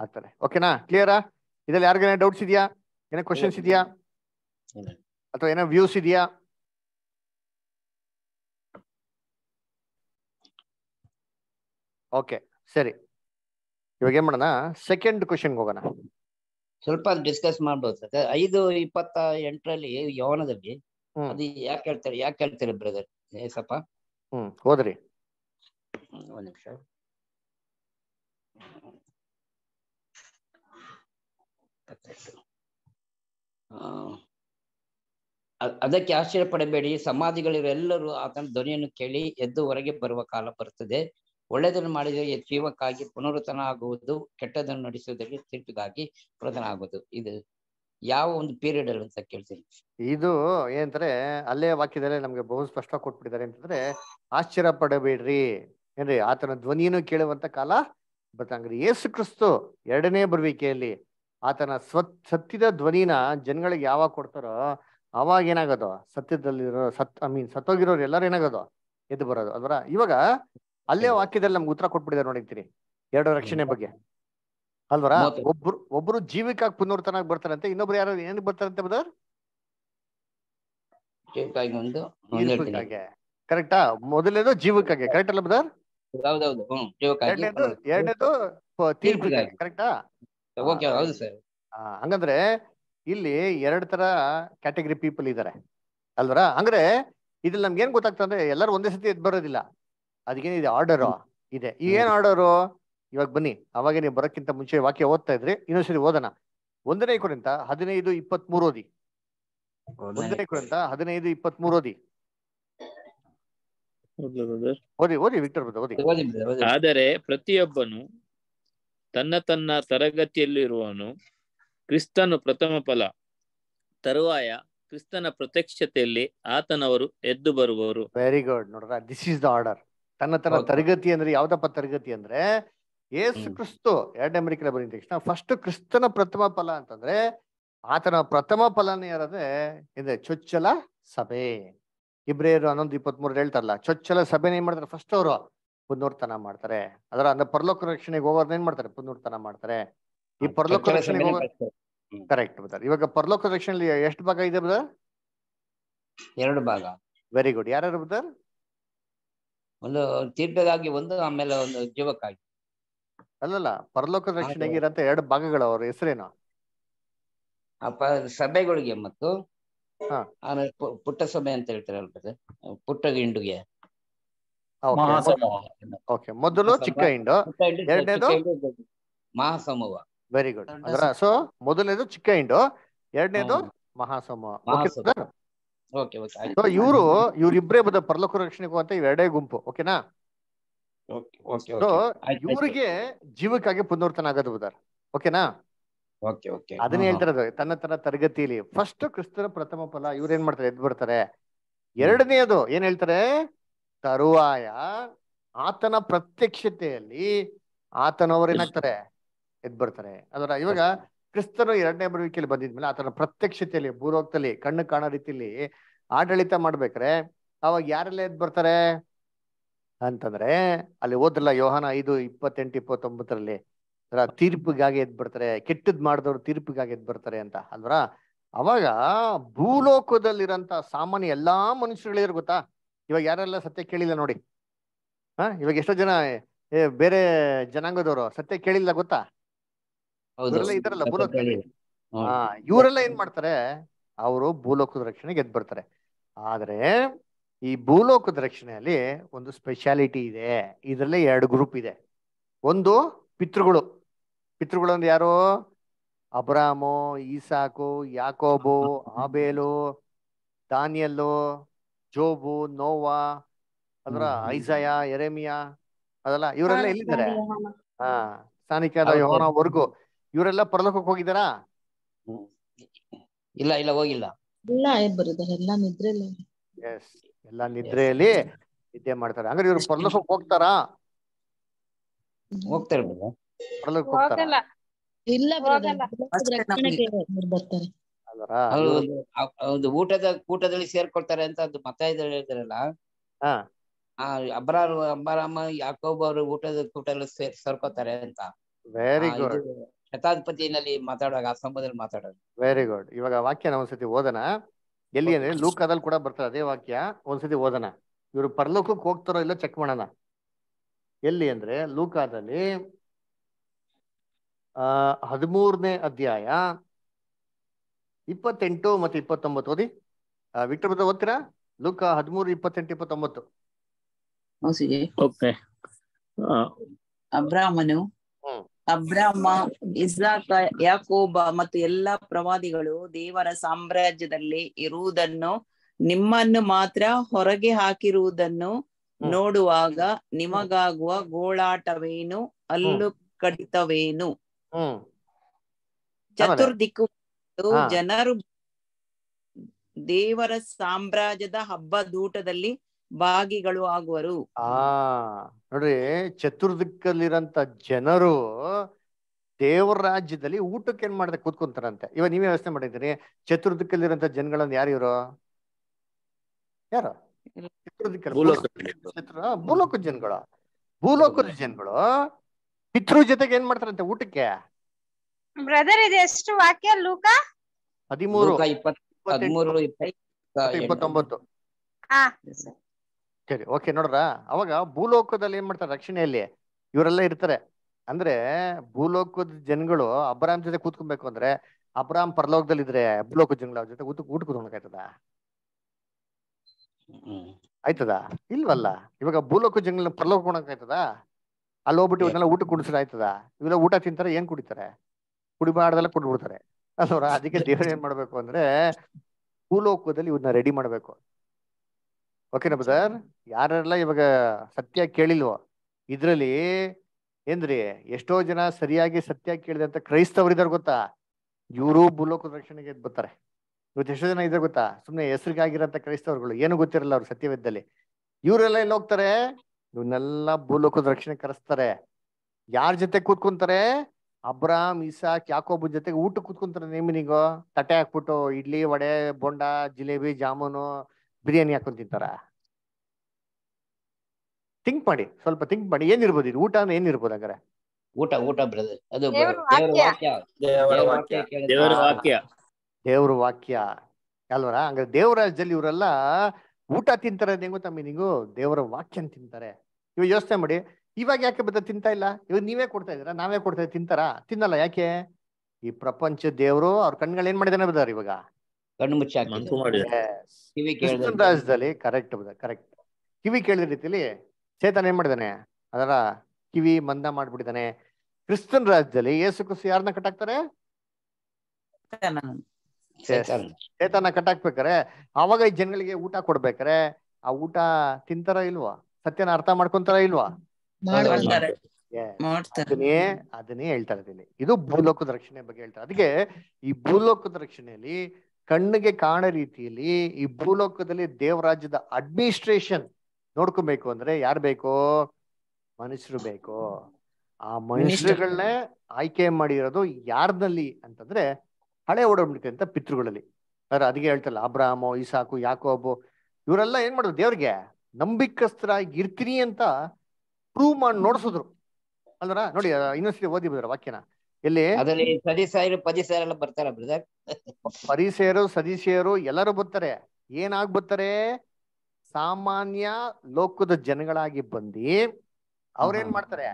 ಆಗ್ತಾರೆ ಓಕೆನಾ ಕ್ಲಿಯರಾ ಇದ್ರಲ್ಲಿ ಯಾರಿಗೇನ ಡೌಟ್ಸ್ ಇದೆಯಾ? ಏನೋ ಕ್ವಶನ್ಸ್ ಇದೆಯಾ? ಅಥವಾ ಏನೋ ವ್ಯೂಸ್ ಇದೆಯಾ? ಓಕೆ ಸರಿ. ಇವಾಗ ಏನ್ ಮಾಡೋಣ? ಸೆಕೆಂಡ್ ಕ್ವಶನ್ಗೆ ಹೋಗೋಣ. ಸ್ವಲ್ಪ ಡಿಸ್ಕಸ್ ಮಾಡ್ಬೋದು ಸರ್. ಐದು ಇಪ್ಪತ್ತ ಎಂಟರಲ್ಲಿ ಯೌವನದಲ್ಲಿ. ಅದು ಯಾಕೆ ಹೇಳ್ತಾರೆ ಯಾಕೆ ಹೇಳ್ತಾರೆ ಬ್ರದರ್ ಏಸಪ್ಪ? ಹ್ಮ್ ಹೋದ್ರಿ ಒಂದ್ ನಿಮಿಷ. ಅ- ಅದಕ್ಕೆ ಆಶ್ಚರ್ಯ ಪಡಬೇಡಿ ಸಮಾಧಿಗಳಿರೆಲ್ಲರೂ ಆತನ ಧ್ವನಿಯನ್ನು ಕೇಳಿ ಎದ್ದು ಹೊರಗೆ ಬರುವ ಕಾಲ ಬರುತ್ತದೆ. ಒಳ್ಳೆಯದನ್ನು ಮಾಡಿದರೆ ಜೀವಕ್ಕಾಗಿ ಪುನರುತನ ಆಗುವುದು ಕೆಟ್ಟದನ್ನು ನಡೆಸುವುದಕ್ಕೆ ತೀರ್ಪಿಗಾಗಿ ಪ್ರಧಾನ ಆಗುವುದು ಇದು ಯಾವ ಒಂದು ಪೀರಿಯಡ್ ಅಲ್ಲಿ ಅಂತ ಕೇಳ್ತೀನಿ. ಇದು ಏನಂದ್ರೆ ಅಲ್ಲೇ ವಾಕ್ಯದಲ್ಲೇ ನಮ್ಗೆ ಬಹು ಸ್ಪಷ್ಟ ಕೊಟ್ಬಿಟ್ಟಿದ್ದಾರೆ ಅಂತಂದ್ರೆ ಆಶ್ಚರ್ಯ ಪಡಬೇಡ್ರಿ ಏನ್ರಿ, ಆತನ ಧ್ವನಿಯನ್ನು ಕೇಳುವಂತ ಕಾಲ ಬರ್ತಂಗ್ರಿ ಯೇಸು ಕ್ರಿಸ್ತು ಎರಡನೇ ಬರುವಿಕೆಯಲ್ಲಿ ಆತನ ಸ್ವತ್, ಸತ್ತಿದ ಧ್ವನಿನ ಜನಗಳಿಗೆ ಯಾವಾಗ ಕೊಡ್ತಾರೋ ಅವಾಗ ಏನಾಗೋದು? ಸತ್ಯದಲ್ಲಿರೋ ಸತ್ ಐ ಮೀನ್ ಸತ್ತೋಗಿರೋರು ಎಲ್ಲರೂ ಏನಾಗೋದು? ಎದ್ದು ಬರೋದು ಅಲ್ವರ? ಇವಾಗ ಅಲ್ಲೇ ವಾಕ್ಯದಲ್ಲಿ ನಮ್ಗೆ ಉತ್ತರ ಕೊಟ್ಬಿಟ್ಟಿದ್ದಾರೆ ನೋಡಿರ್ತೀರಿ ಎರಡು ರಕ್ಷಣೆ ಬಗ್ಗೆ. ಅಲ್ವರ. ಒಬ್ರು ಒಬ್ರು ಜೀವಿಕಾಗಿ ಪುನರ್ತನಾಗಿ ಬರ್ತಾರಂತೆ ಇನ್ನೊಬ್ರು ಯಾರು ಏನಕ್ಕೆ ಬರ್ತಾರಂತೆ ಹೇಳ್ತೀನಿ. ಕರೆಕ್ಟಾ? ಮೊದಲೇದು ಜೀವಕ್ಕಾಗಿ ಕರೆಕ್ಟ್ ಅಲ್ಲ ಜೀವಕ್ಕಾಗಿ ಎರಡನೇದು ತೀರ್ಪಿಗಾಗಿ. ಕರೆಕ್ಟಾ? ಹಂಗಂದ್ರೆ ಇಲ್ಲಿ ಎರಡ್ ತರ ಕ್ಯಾಟಗರಿ ಪೀಪಲ್ ಇದಾರೆ. ಅಲ್ವರ? ಅಂದ್ರೆ ಇದ್ರಲ್ಲಿ ನಮ್ಗೆ ಏನ್ ಗೊತ್ತಾಗ್ತದೆ ಎಲ್ಲರೂ ಒಂದೇ ಸತಿ ಎದ್ದು ಬರೋದಿಲ್ಲ. ಅದಕ್ಕೇನಿದೆ ಆರ್ಡರ್ ಇದೆ. ಈ ಏನ್ ಆರ್ಡರು ಇವಾಗ ಬನ್ನಿ. ಅವಾಗ ನೀವು ಬರೋಕ್ಕಿಂತ ಮುಂಚೆ ವಾಕ್ಯ ಓದ್ತಾ ಇದ್ರಿ. ಇನ್ನೊಂದ್ಸರಿ ಓದೋಣ. ಒಂದನೇ ಕುರಿತ ಹದಿನೈದು ಇಪ್ಪತ್ತ್ ಮೂರು ಓದಿ ಒಂದನೇ ಕುರಿತ ಹದಿನೈದು ಇಪ್ಪತ್ತ್ ಮೂರು ಓದಿ ಓದಿ ಓದಿ. ವಿಕ್ಟರ್ ಓದಿ. ಆದರೆ ಪ್ರತಿಯೊಬ್ಬನು ತನ್ನ ತನ್ನ ತರಗತಿಯಲ್ಲಿರುವವನು ಕ್ರಿಸ್ತನು ಪ್ರಥಮ ಫಲ. ತರುವಾಯ ಕ್ರಿಸ್ತನ ಪ್ರತ್ಯಕ್ಷತೆಯಲ್ಲಿ ಆತನವರು ಎದ್ದು ಬರುವವರು ವೆರಿ ಗುಡ್ ನೋಡ್ರ ದಿಸ್ ಇಸ್ ದ ಆರ್ಡರ್ ತನ್ನ ತನ್ನ ತರಗತಿ ಅಂದ್ರೆ ಯಾವ್ದಪ್ಪ ತರಗತಿ ಅಂದ್ರೆ ಏಸು ಕ್ರಿಸ್ತು ಎರಡನೇ ಅಮೆರಿಕಲ ಬರೀ ತಕ್ಷಣ ಫಸ್ಟ್ ಕ್ರಿಸ್ತನ ಪ್ರಥಮ ಫಲ ಅಂತಂದ್ರೆ ಆತನ ಪ್ರಥಮ ಫಲನೇ ಯಾರಂದ್ರೆ ಇದೆ ಚೊಚ್ಚಲ ಸಭೆ. ಇಬ್ರೇರು ಹನ್ನೊಂದು ಇಪ್ಪತ್ಮೂರು ಹೇಳ್ತಾರಲ್ಲ ಚೊಚ್ಚಲ ಸಭೆನ ಏನ್ ಮಾಡ್ತಾರೆ? ಫಸ್ಟ್ ಅವರು ಪುನರ್ತನ ಮಾಡ್ತಾರೆ. ಅದರ ಅಂದ್ರೆ ಪರಲೋಕ ರಕ್ಷಣೆಗೆ ಹೋಗೋರ್ನ ಏನ್ ಮಾಡ್ತಾರೆ? ಪುನರ್ತನ ಮಾಡ್ತಾರೆ. ಈ ಪರಲೋಕ ರಕ್ಷಣೆಗೆ ಹೋಗೋ. ಕರೆಕ್ಟ್ ಬದರ್ ಇವಾಗ ಪರಲೋಕ ರಕ್ಷಣೆಯಲ್ಲಿ ಎಷ್ಟು ಭಾಗ ಇದೆ ಬದರ್ ಎರಡು ಭಾಗ. ವೆರಿ ಗುಡ್ ಯಾರ್ಯಾರು ಬದರ್ ಒಂದು ತೀರ್ಪಿಗಾಗಿ ಒಂದು ಆಮೇಲೆ ಒಂದು ಜೀವಕ್ಕಾಗಿ ಅಲ್ಲಲ್ಲ ಪರಲೋಕ ರಕ್ಷಣೆಗೆ ಇರಂತ ಎರಡು ಭಾಗಗಳು ಅವ್ರ ಹೆಸರೇನು? ಆ ಪ- ಸಭೆಗಳಿಗೆ ಮತ್ತು ಹಾ. ಆಮೇಲೆ ಪು- ಪುಟ್ಟ ಸಭೆ ಅಂತ ಹೇಳ್ತಾರಲ್ಲ ಬ್ರದರ್ ಪುಟ್ಟ ಹಿಂಡುಗೆ. ಓಕೆ ಮೊದಲು ಚಿಕ್ಕ ಹಿಂಡು. ಎರಡನೇದು? ಮಹಾಸಮೂಹ. ವೆರಿ ಗುಡ್ ಅಂದ್ರೆ ಸೊ ಮೊದಲನೇದು ಚಿಕ್ಕ ಇಂಡು ಎರಡನೇದು ಮಹಾಸಮ. ಓಕೆ ಮಹಾಸಮೂಹ. ಓಕೆ ಓಕೆ ಸೊ ಇವರು ಇವ್ರಿಬ್ರೇ ಬದ ಪರಲೋಕ ರಕ್ಷಣೆಗೂ ಅಂತ ಇವೆರಡೇ ಗುಂಪು ಓಕೆನಾ? ಓಕೆ ಓಕೆ ಸೊ ಇವ್ರಿಗೆ ಜೀವಕ್ಕಾಗಿ ಪುನರ್ತನ ಆಗೋದು ಬದಾರ್ ಓಕೆನಾ? ಓಕೆ ಓಕೆ ಅದನ್ನ ಹೇಳ್ತಾರದು ತನ್ನ ತನ್ನ ತರಗತಿಯಲ್ಲಿ. ಫಸ್ಟ್ ಕ್ರಿಸ್ತನ ಪ್ರಥಮ ಫಲ ಇವ್ರು ಏನ್ ಮಾಡ್ತಾರೆ? ಎದ್ದು ಬಿಡ್ತಾರೆ. ಎರಡನೆಯದು ಏನ್ ಹೇಳ್ತಾರೆ? ತರುವಾಯ ಆತನ ಪ್ರತ್ಯಕ್ಷತೆಯಲ್ಲಿ ಆತನವರು ಏನಾಗ್ತಾರೆ ಎದ್ದು ಬರ್ತಾರೆ. ಅದರ ಇವಾಗ ಕ್ರಿಸ್ತನು ಎರಡನೇ ಬರುವಿಕೆಯಲ್ಲಿ ಬಂದಿದ್ಮೇಲೆ ಆತನ ಪ್ರತ್ಯಕ್ಷತೆಯಲ್ಲಿ ಭೂರೋಕ್ತಲ್ಲಿ ಕಣ್ಣು ಕಾಣೋ ರೀತಿಯಲ್ಲಿ ಆಡಳಿತ ಮಾಡ್ಬೇಕ್ರೆ ಅವಾಗ ಯಾರೆಲ್ಲ ಎದ್ ಬರ್ತಾರೆ? ಅಂತಂದ್ರೆ ಅಲ್ಲಿ ಓದಲ್ಲ ಯೋಹಾನ ಐದು ಇಪ್ಪತ್ತೆಂಟು ಇಪ್ಪತ್ತೊಂಬತ್ತರಲ್ಲಿ ತೀರ್ಪಿಗಾಗಿ ಎದ್ ಬರ್ತಾರೆ ಕೆಟ್ಟದ್ ಮಾಡಿದವ್ರು ತೀರ್ಪಿಗಾಗಿ ಎದ್ ಬರ್ತಾರೆ ಅಂತ ಅಲ್ವರ? ಅವಾಗ ಭೂಲೋಕದಲ್ಲಿರಂತ ಸಾಮಾನ್ಯ ಎಲ್ಲಾ ಮನುಷ್ಯರುಗಳಿದ್ರು ಗೊತ್ತಾ? ಇವಾಗ ಯಾರೆಲ್ಲ ಸತ್ಯ ಕೇಳಿಲ್ಲ ನೋಡಿ. ಹ? ಇವಾಗ ಎಷ್ಟೋ ಜನ ಏ, ಬೇರೆ ಜನಾಂಗದವರು ಸತ್ಯ ಕೇಳಿಲ್ಲ ಗೊತ್ತಾ? ಇವರೆಲ್ಲ ಇದಾರಲ್ಲ. ಹ್ಮ್. ಹಾ. ಇವರೆಲ್ಲ ಏನ್ ಮಾಡ್ತಾರೆ ಅವರು ಭೂಲೋಕದ ರಕ್ಷಣೆ ಗೆದ್ದು ಬರ್ತಾರೆ. ಆದ್ರೆ ಈ ಭೂಲೋಕದ ರಕ್ಷಣೆಯಲ್ಲಿ ಒಂದು ಸ್ಪೆಷಾಲಿಟಿ ಇದೆ. ಇದರಲ್ಲೇ ಎರಡು ಗ್ರೂಪ್ ಇದೆ. ಒಂದು ಪಿತೃಗಳು. ಪಿತೃಗಳು ಅಂದ್ರೆ ಯಾರು? ಅಬ್ರಾಮು ಈಸಾಕು ಯಾಕೋಬು ಆಬೇಲು ದಾನಿಯಲ್ಲು ಜೋಬು ನೋವಾ ಅದರ ಐಸಯ ಎರೆಮಿಯಾ ಅದೆಲ್ಲ ಇವರೆಲ್ಲ ಎಲ್ಲಿದ್ದಾರೆ? ಹಾ ಸ್ಥಾನಿಕ. ಯೋಹನವರೆಗೂ ಇವರೆಲ್ಲ ಪರಲೋಕಕ್ಕೆ ಹೋಗಿದ್ದಾರಾ? ಇಲ್ಲ ಇಲ್ಲ ಹೋಗಿಲ್ಲ. ಇಲ್ಲ ಬರುದಾರೆ ಎಲ್ಲ ನಿದ್ರೆಲ್ಲ ಎಸ್ ಎಲ್ಲ ನಿದ್ರೆಯಲ್ಲಿ ನಿದ್ದೆ ಮಾಡ್ತಾರೆ. ಹಂಗಾರೆ ಇವ್ರು ಪರಲೋಕಕ್ಕೆ ಹೋಗ್ತಾರಾ? ಹೋಗ್ತಾರೆ. ಪರಲೋಕಕ್ಕೆ ಹೋಗ್ತಾರಾ? ಇಲ್ಲ ಬರ್ತಾರೆ? ಒಂದು ಊಟದ ಊಟದಲ್ಲಿ ಸೇರ್ಕೊಳ್ತಾರೆ ಅಂತ ಅದು ಮತ ಇದ್ರಲ್ಲಿ ಹೇಳ್ತಾರಲ್ಲ ಹಾ. ಆ ಅಬ್ರಾರು ಅಂಬಾರಾಮ ಯಾಕೋಬ್ ಅವರು ಊಟದ ಕೂಟದಲ್ಲಿ ಸೇರ್ ಸೇರ್ಕೋತಾರೆ ಅಂತ. ವೆರಿ ಗುಡ್ ಇದು ಶತಾಧಿಪತಿನಲ್ಲಿ ಮಾತಾಡುವಾಗ ಆ ಸಂಬಂಧದಲ್ಲಿ ಮಾತಾಡೋದು. ವೆರಿ ಗುಡ್ ಇವಾಗ ವಾಕ್ಯ ನಾವು ಒಂದ್ಸತಿ ಓದೋಣ. ಎಲ್ಲಿ ಅಂದ್ರೆ ಲೂಕಾದಲ್ಲಿ ಕೂಡ ಬರ್ತಾರೆ ಅದೇ ವಾಕ್ಯ. ಒಂದ್ಸತಿ ಓದೋಣ. ಇವರು ಪರಲೋಕಕ್ಕೆ ಹೋಗ್ತಾರೋ ಇಲ್ಲ ಚೆಕ್ ಮಾಡೋಣ. ಎಲ್ಲಿ ಅಂದ್ರೆ ಲೂಕಾದಲ್ಲಿ ಆ ಹದಿಮೂರನೇ ಅಧ್ಯಾಯ ಇಪ್ಪತ್ತೆಂಟು ಮತ್ತೆ ಇಪ್ಪತ್ತೊಂಬತ್ತು ಓದಿ. ವಿಟ್ರ ವಿಕ್ಟರ್ ಬದ ಓದ್ತೀರಾ? ಲೂಕ ಹದಿಮೂರು ಇಪ್ಪತ್ತೆಂಟು ಇಪ್ಪತ್ತೊಂಬತ್ತು. ಅಬ್ರಾಹ್ಮನು ಅಬ್ರಾಮನು ಅಬ್ರಾಮ ಇಸಾಕ ಯಾಕೋಬ ಮತ್ತು ಎಲ್ಲಾ ಪ್ರವಾದಿಗಳು ದೇವರ ಸಾಮ್ರಾಜ್ಯದಲ್ಲಿ ಇರುವುದನ್ನು ನಿಮ್ಮನ್ನು ಮಾತ್ರ ಹೊರಗೆ ಹಾಕಿರುವುದನ್ನು ನೋಡುವಾಗ ನಿಮಗಾಗುವ ಗೋಳಾಟವೇನು? ಅಲ್ಲು ಕಡಿತವೇನು? ಚತುರ್ದಿಕ್ಕು ಜನರು ದೇವರ ಸಾಮ್ರಾಜ್ಯದ ಹಬ್ಬದೂಟದಲ್ಲಿ ಭಾಗಿಗಳು ಆಗುವರು. ಆ ನೋಡ್ರಿ ಚತುರ್ದಿಕ್ಕಲ್ಲಿರಂತ ಜನರು ದೇವರ ರಾಜ್ಯದಲ್ಲಿ ಊಟಕ್ಕೆ ಏನ್ ಮಾಡ್ದೆ ಕೂತ್ಕೊಂತಾರಂತೆ. ಇವ ನೀವೇ ವ್ಯವಸ್ಥೆ ಮಾಡಿದ್ದೀರಿ ಚತುರ್ದಿಕ್ಕಲ್ಲಿರಂತ ಜನಗಳನ್ನ ಯಾರು ಇವರು? ಯಾರು? ಭೂಲೋಕ ಜನಗಳು. ಭೂಲೋಕದ ಜನಗಳು. ಪಿತೃ ಜೊತೆಗೆ ಏನ್ ಮಾಡ್ತಾರಂತೆ ಊಟಕ್ಕೆ? ಬ್ರದರ್ ಇದೆ ಎಷ್ಟು ವಾಕ್ಯ? ಲೂಕ? ಹದಿಮೂರು. ಇಪ್ಪತ್ತೊಂಬತ್ತು. ಹಾ. ಸರಿ ಓಕೆ ನೋಡ್ರ ಅವಾಗ ಭೂಲೋಕದಲ್ಲಿ ಏನ್ ಮಾಡ್ತಾರೆ ರಕ್ಷಣೆಯಲ್ಲಿ? ಇವರೆಲ್ಲ ಇರ್ತಾರೆ. ಅಂದ್ರೆ ಭೂಲೋಕದ ಜನಗಳು ಅಬ್ರಾಮ್ ಜೊತೆ ಕೂತ್ಕೊಬೇಕು ಅಂದ್ರೆ ಅಬ್ರಾಮ್ ಪರಲೋಕದಲ್ಲಿ ಇದ್ರೆ ಭೂಲೋಕದ ಜನಗಳ ಅವ್ರ ಜೊತೆ ಊಟ ಊಟ ಕೂತ್ಕೊಳಕಾಯ್ತದ ಆಯ್ತದ? ಇಲ್ವಲ್ಲ? ಇವಾಗ ಭೂಲೋಕ ಜನಗಳನ್ನ ಪರಲೋಕ ಕೊಡಕ್ಕಾಯ್ತದ ಅಲ್ಲಿ ಹೋಗ್ಬಿಟ್ಟು ಇವನ್ನೆಲ್ಲ ಊಟ ಕುಡಿಸ್ರೆ ಆಯ್ತದ? ಇವೆಲ್ಲ ಊಟ ತಿಂತಾರೆ ಏನ್ ಕುಡಿತಾರೆ? ಕುಡಿಬಾರ್ದೆಲ್ಲ ಕುಡ್ಬಿಡ್ತಾರೆ ಅಲ್ವರ ಅದಕ್ಕೆ ದೇವ್ರ ಏನ್ ಮಾಡ್ಬೇಕು ಅಂದ್ರೆ ಭೂಲೋಕದಲ್ಲಿ ಇವನ್ನ ರೆಡಿ ಮಾಡ್ಬೇಕು. ಓಕೆನಾ ಬ್ರದರ್ ಯಾರೆಲ್ಲ ಇವಾಗ ಸತ್ಯ ಕೇಳಿಲ್ವೋ, ಇದರಲ್ಲಿ ಏನ್ರಿ, ಎಷ್ಟೋ ಜನ ಸರಿಯಾಗಿ ಸತ್ಯ ಕೇಳಿದಂತ ಕ್ರೈಸ್ತವರಿದಾರೆ ಗೊತ್ತಾ? ಇವರು ಭೂಲೋಕದ ರಕ್ಷಣೆಗೆ ಬರ್ತಾರೆ. ಇವತ್ತು ಎಷ್ಟೋ ಜನ ಇದ್ರೆ ಗೊತ್ತಾ? ಸುಮ್ಮನೆ ಹೆಸರಿಗಾಗಿರೋಂಥ ಕ್ರೈಸ್ತವರುಗಳು. ಏನು ಗೊತ್ತಿರಲ್ಲ ಅವ್ರು ಸತ್ಯವೇದ್ದಲ್ಲಿ. ಇವರೆಲ್ಲ ಎಲ್ಲಿ ಹೋಗ್ತಾರೆ? ಇವನ್ನೆಲ್ಲ ಭೂಲೋಕದ ರಕ್ಷಣೆ ಕರೆಸ್ತಾರೆ. ಯಾರ ಜೊತೆ ಕೂತ್ಕೊಂತಾರೆ? ಅಬ್ರಾಮ್, ಇಸಾಕ್, ಯಾಕೋಬ್ ಜೊತೆಗೆ ಊಟ ಕೂತ್ಕೊಂತಾರೆ ನೇಮಿನಿಗೋ. ತಟ್ಟೆ ಹಾಕ್ಬಿಟ್ಟು, ಇಡ್ಲಿ, ವಡೆ, ಬೋಂಡ, ಜಿಲೇಬಿ, ಜಾಮೂನು ಬಿರಿಯಾನಿ ಹಾಕೊಂಡು ತಿಂತಾರ? ಥಿಂಕ್ ಮಾಡಿ ಸ್ವಲ್ಪ ಥಿಂಕ್ ಮಾಡಿ. ಏನಿರ್ಬೋದು ಇದು? ಊಟ ಅಂದ್ರೆ ಏನಿರ್ಬೋದು ಹಂಗಾರೆ? ಊಟ ಊಟ ಬ್ರದರ್ ಅದು ದೇವ್ರ ದೇವರ ವಾಕ್ಯ. ವಾಕ್ಯ. ದೇವರ ದೇವರ ವಾಕ್ಯ. ವಾಕ್ಯ ದೇವರ ವಾಕ್ಯ. ದೇವ್ರ ವಾಕ್ಯ. ಅಲ್ವರ? ಹಂಗಾರೆ ದೇವರಾಜ್ಯದಲ್ಲಿ ಇವರೆಲ್ಲ ಊಟ ತಿಂತಾರೆ ಹೆಂಗ್ ಗೊತ್ತಾ ಮೀನಿಂಗು? ದೇವರ ವಾಕ್ಯನ್ ತಿಂತಾರೆ. ಇವಾಗ ಯೋಚನೆ ಮಾಡಿ. ಇವಾಗ ಯಾಕೆ ಬದ ತಿಂತಾ ಇಲ್ಲ? ಇವಾಗ ನೀವೇ ಕೊಡ್ತಾ ಇದೀರಾ ನಾವೇ ಕೊಡ್ತಾ ತಿಂತಾರ ತಿಂತಾರಾ? ತಿನ್ನಲ್ಲ ಯಾಕೆ? ಈ ಪ್ರಪಂಚ ದೇವರು ಅವ್ರ ಕಣ್ಗಳು ಏನ್ ಮಾಡಿದಾನೆ ಬದಾರ ಇವಾಗ? ಕಣ್ಣು ಮುಚ್ಚಿ. ಕಿವಿ ರಾಜ್ಯದಲ್ಲಿ ಕರೆಕ್ಟ್ ಕರೆಕ್ಟ್. ಕಿವಿ ಕೇಳಿದ ರೀತಿಲಿ ಚೇತನ ಏನ್ ಮಾಡಿದಾನೆ? ಅದರ ಕಿವಿ ಮಂದ ಮಾಡ್ಬಿಟ್ಟಿದ್ದಾನೆ ಕ್ರಿಸ್ತನ್ ರಾಜ್ಯದಲ್ಲಿ ಯೇಸು ಕ್ರಿಸ್ತು ಯಾರನ್ನ ಕಟ್ಟಾಕ್ತಾರೆ? ಚೇತನ. ಕಟ್ಟಾಕ್ಬೇಕಾರೆ ಅವಾಗ ಈ ಜನಗಳಿಗೆ ಊಟ ಕೊಡ್ಬೇಕಾರೆ ಆ ಊಟ ತಿಂತಾರ ಇಲ್ವಾ? ಸತ್ಯನ ಅರ್ಥ ಮಾಡ್ಕೊಂತಾರ ಇಲ್ವಾ? ಅದನ್ನೇ ಅದನ್ನೇ ಹೇಳ್ತಾರೆ ಇದ್ದೀನಿ. ಇದು ಭೂಲೋಕದ ರಕ್ಷಣೆ ಬಗ್ಗೆ ಹೇಳ್ತಾರೆ. ಅದಕ್ಕೆ ಈ ಭೂಲೋಕದ ರಕ್ಷಣೆಯಲ್ಲಿ ಕಣ್ಣಿಗೆ ಕಾಣ ರೀತಿಯಲ್ಲಿ ಈ ಭೂಲೋಕದಲ್ಲಿ ದೇವರಾಜ್ಯದ ಅಡ್ಮಿನಿಸ್ಟ್ರೇಷನ್ ನೋಡ್ಕೊಬೇಕು ಅಂದ್ರೆ ಯಾರು ಬೇಕೋ? ಮನುಷ್ಯರು ಬೇಕೋ. ಆ ಮನುಷ್ಯರುಗಳನ್ನೇ ಆಯ್ಕೆ ಮಾಡಿರೋದು ಯಾರ್ದಲ್ಲಿ ಅಂತಂದ್ರೆ ಹಳೆ ಓಡಾಡ್ಬಿಡುತ್ತೆ ಅಂತ ಪಿತೃಗಳಲ್ಲಿ. ಅದಕ್ಕೆ ಹೇಳ್ತಲ್ಲ, ಅಬ್ರಾಮು, ಇಸಾಕು, ಯಾಕೋಬು, ಇವರೆಲ್ಲ ಏನ್ ಮಾಡಿದ್ರು ದೇವ್ರಿಗೆ? ನಂಬಿಕಸ್ಥರಾಗಿ ಇರ್ತೀನಿ ಅಂತ ಪ್ರೂವ್ ಮಾಡಿ ನೋಡ್ಸಿದ್ರು. ಅಲ್ರ ನೋಡಿ ಯೂನಿವರ್ಸಿಟಿ ಓದಿ ಬಿದ್ರ ವಾಕ್ಯನ. ಎಲ್ಲಿ? ಸದಸ್ಯರು ಪದಿಸಾಯರೆಲ್ಲ ಬರ್ತಾರ ಬ್ರದರ್ ಪರಿಸೆಯರು ಸದಸ್ಯರು ಎಲ್ಲರೂ ಬರ್ತಾರೆ. ಏನಾಗ್ ಬರ್ತಾರೆ? ಸಾಮಾನ್ಯ ಲೋಕದ ಜನಗಳಾಗಿ ಬಂದಿ ಅವ್ರೇನ್ ಮಾಡ್ತಾರೆ?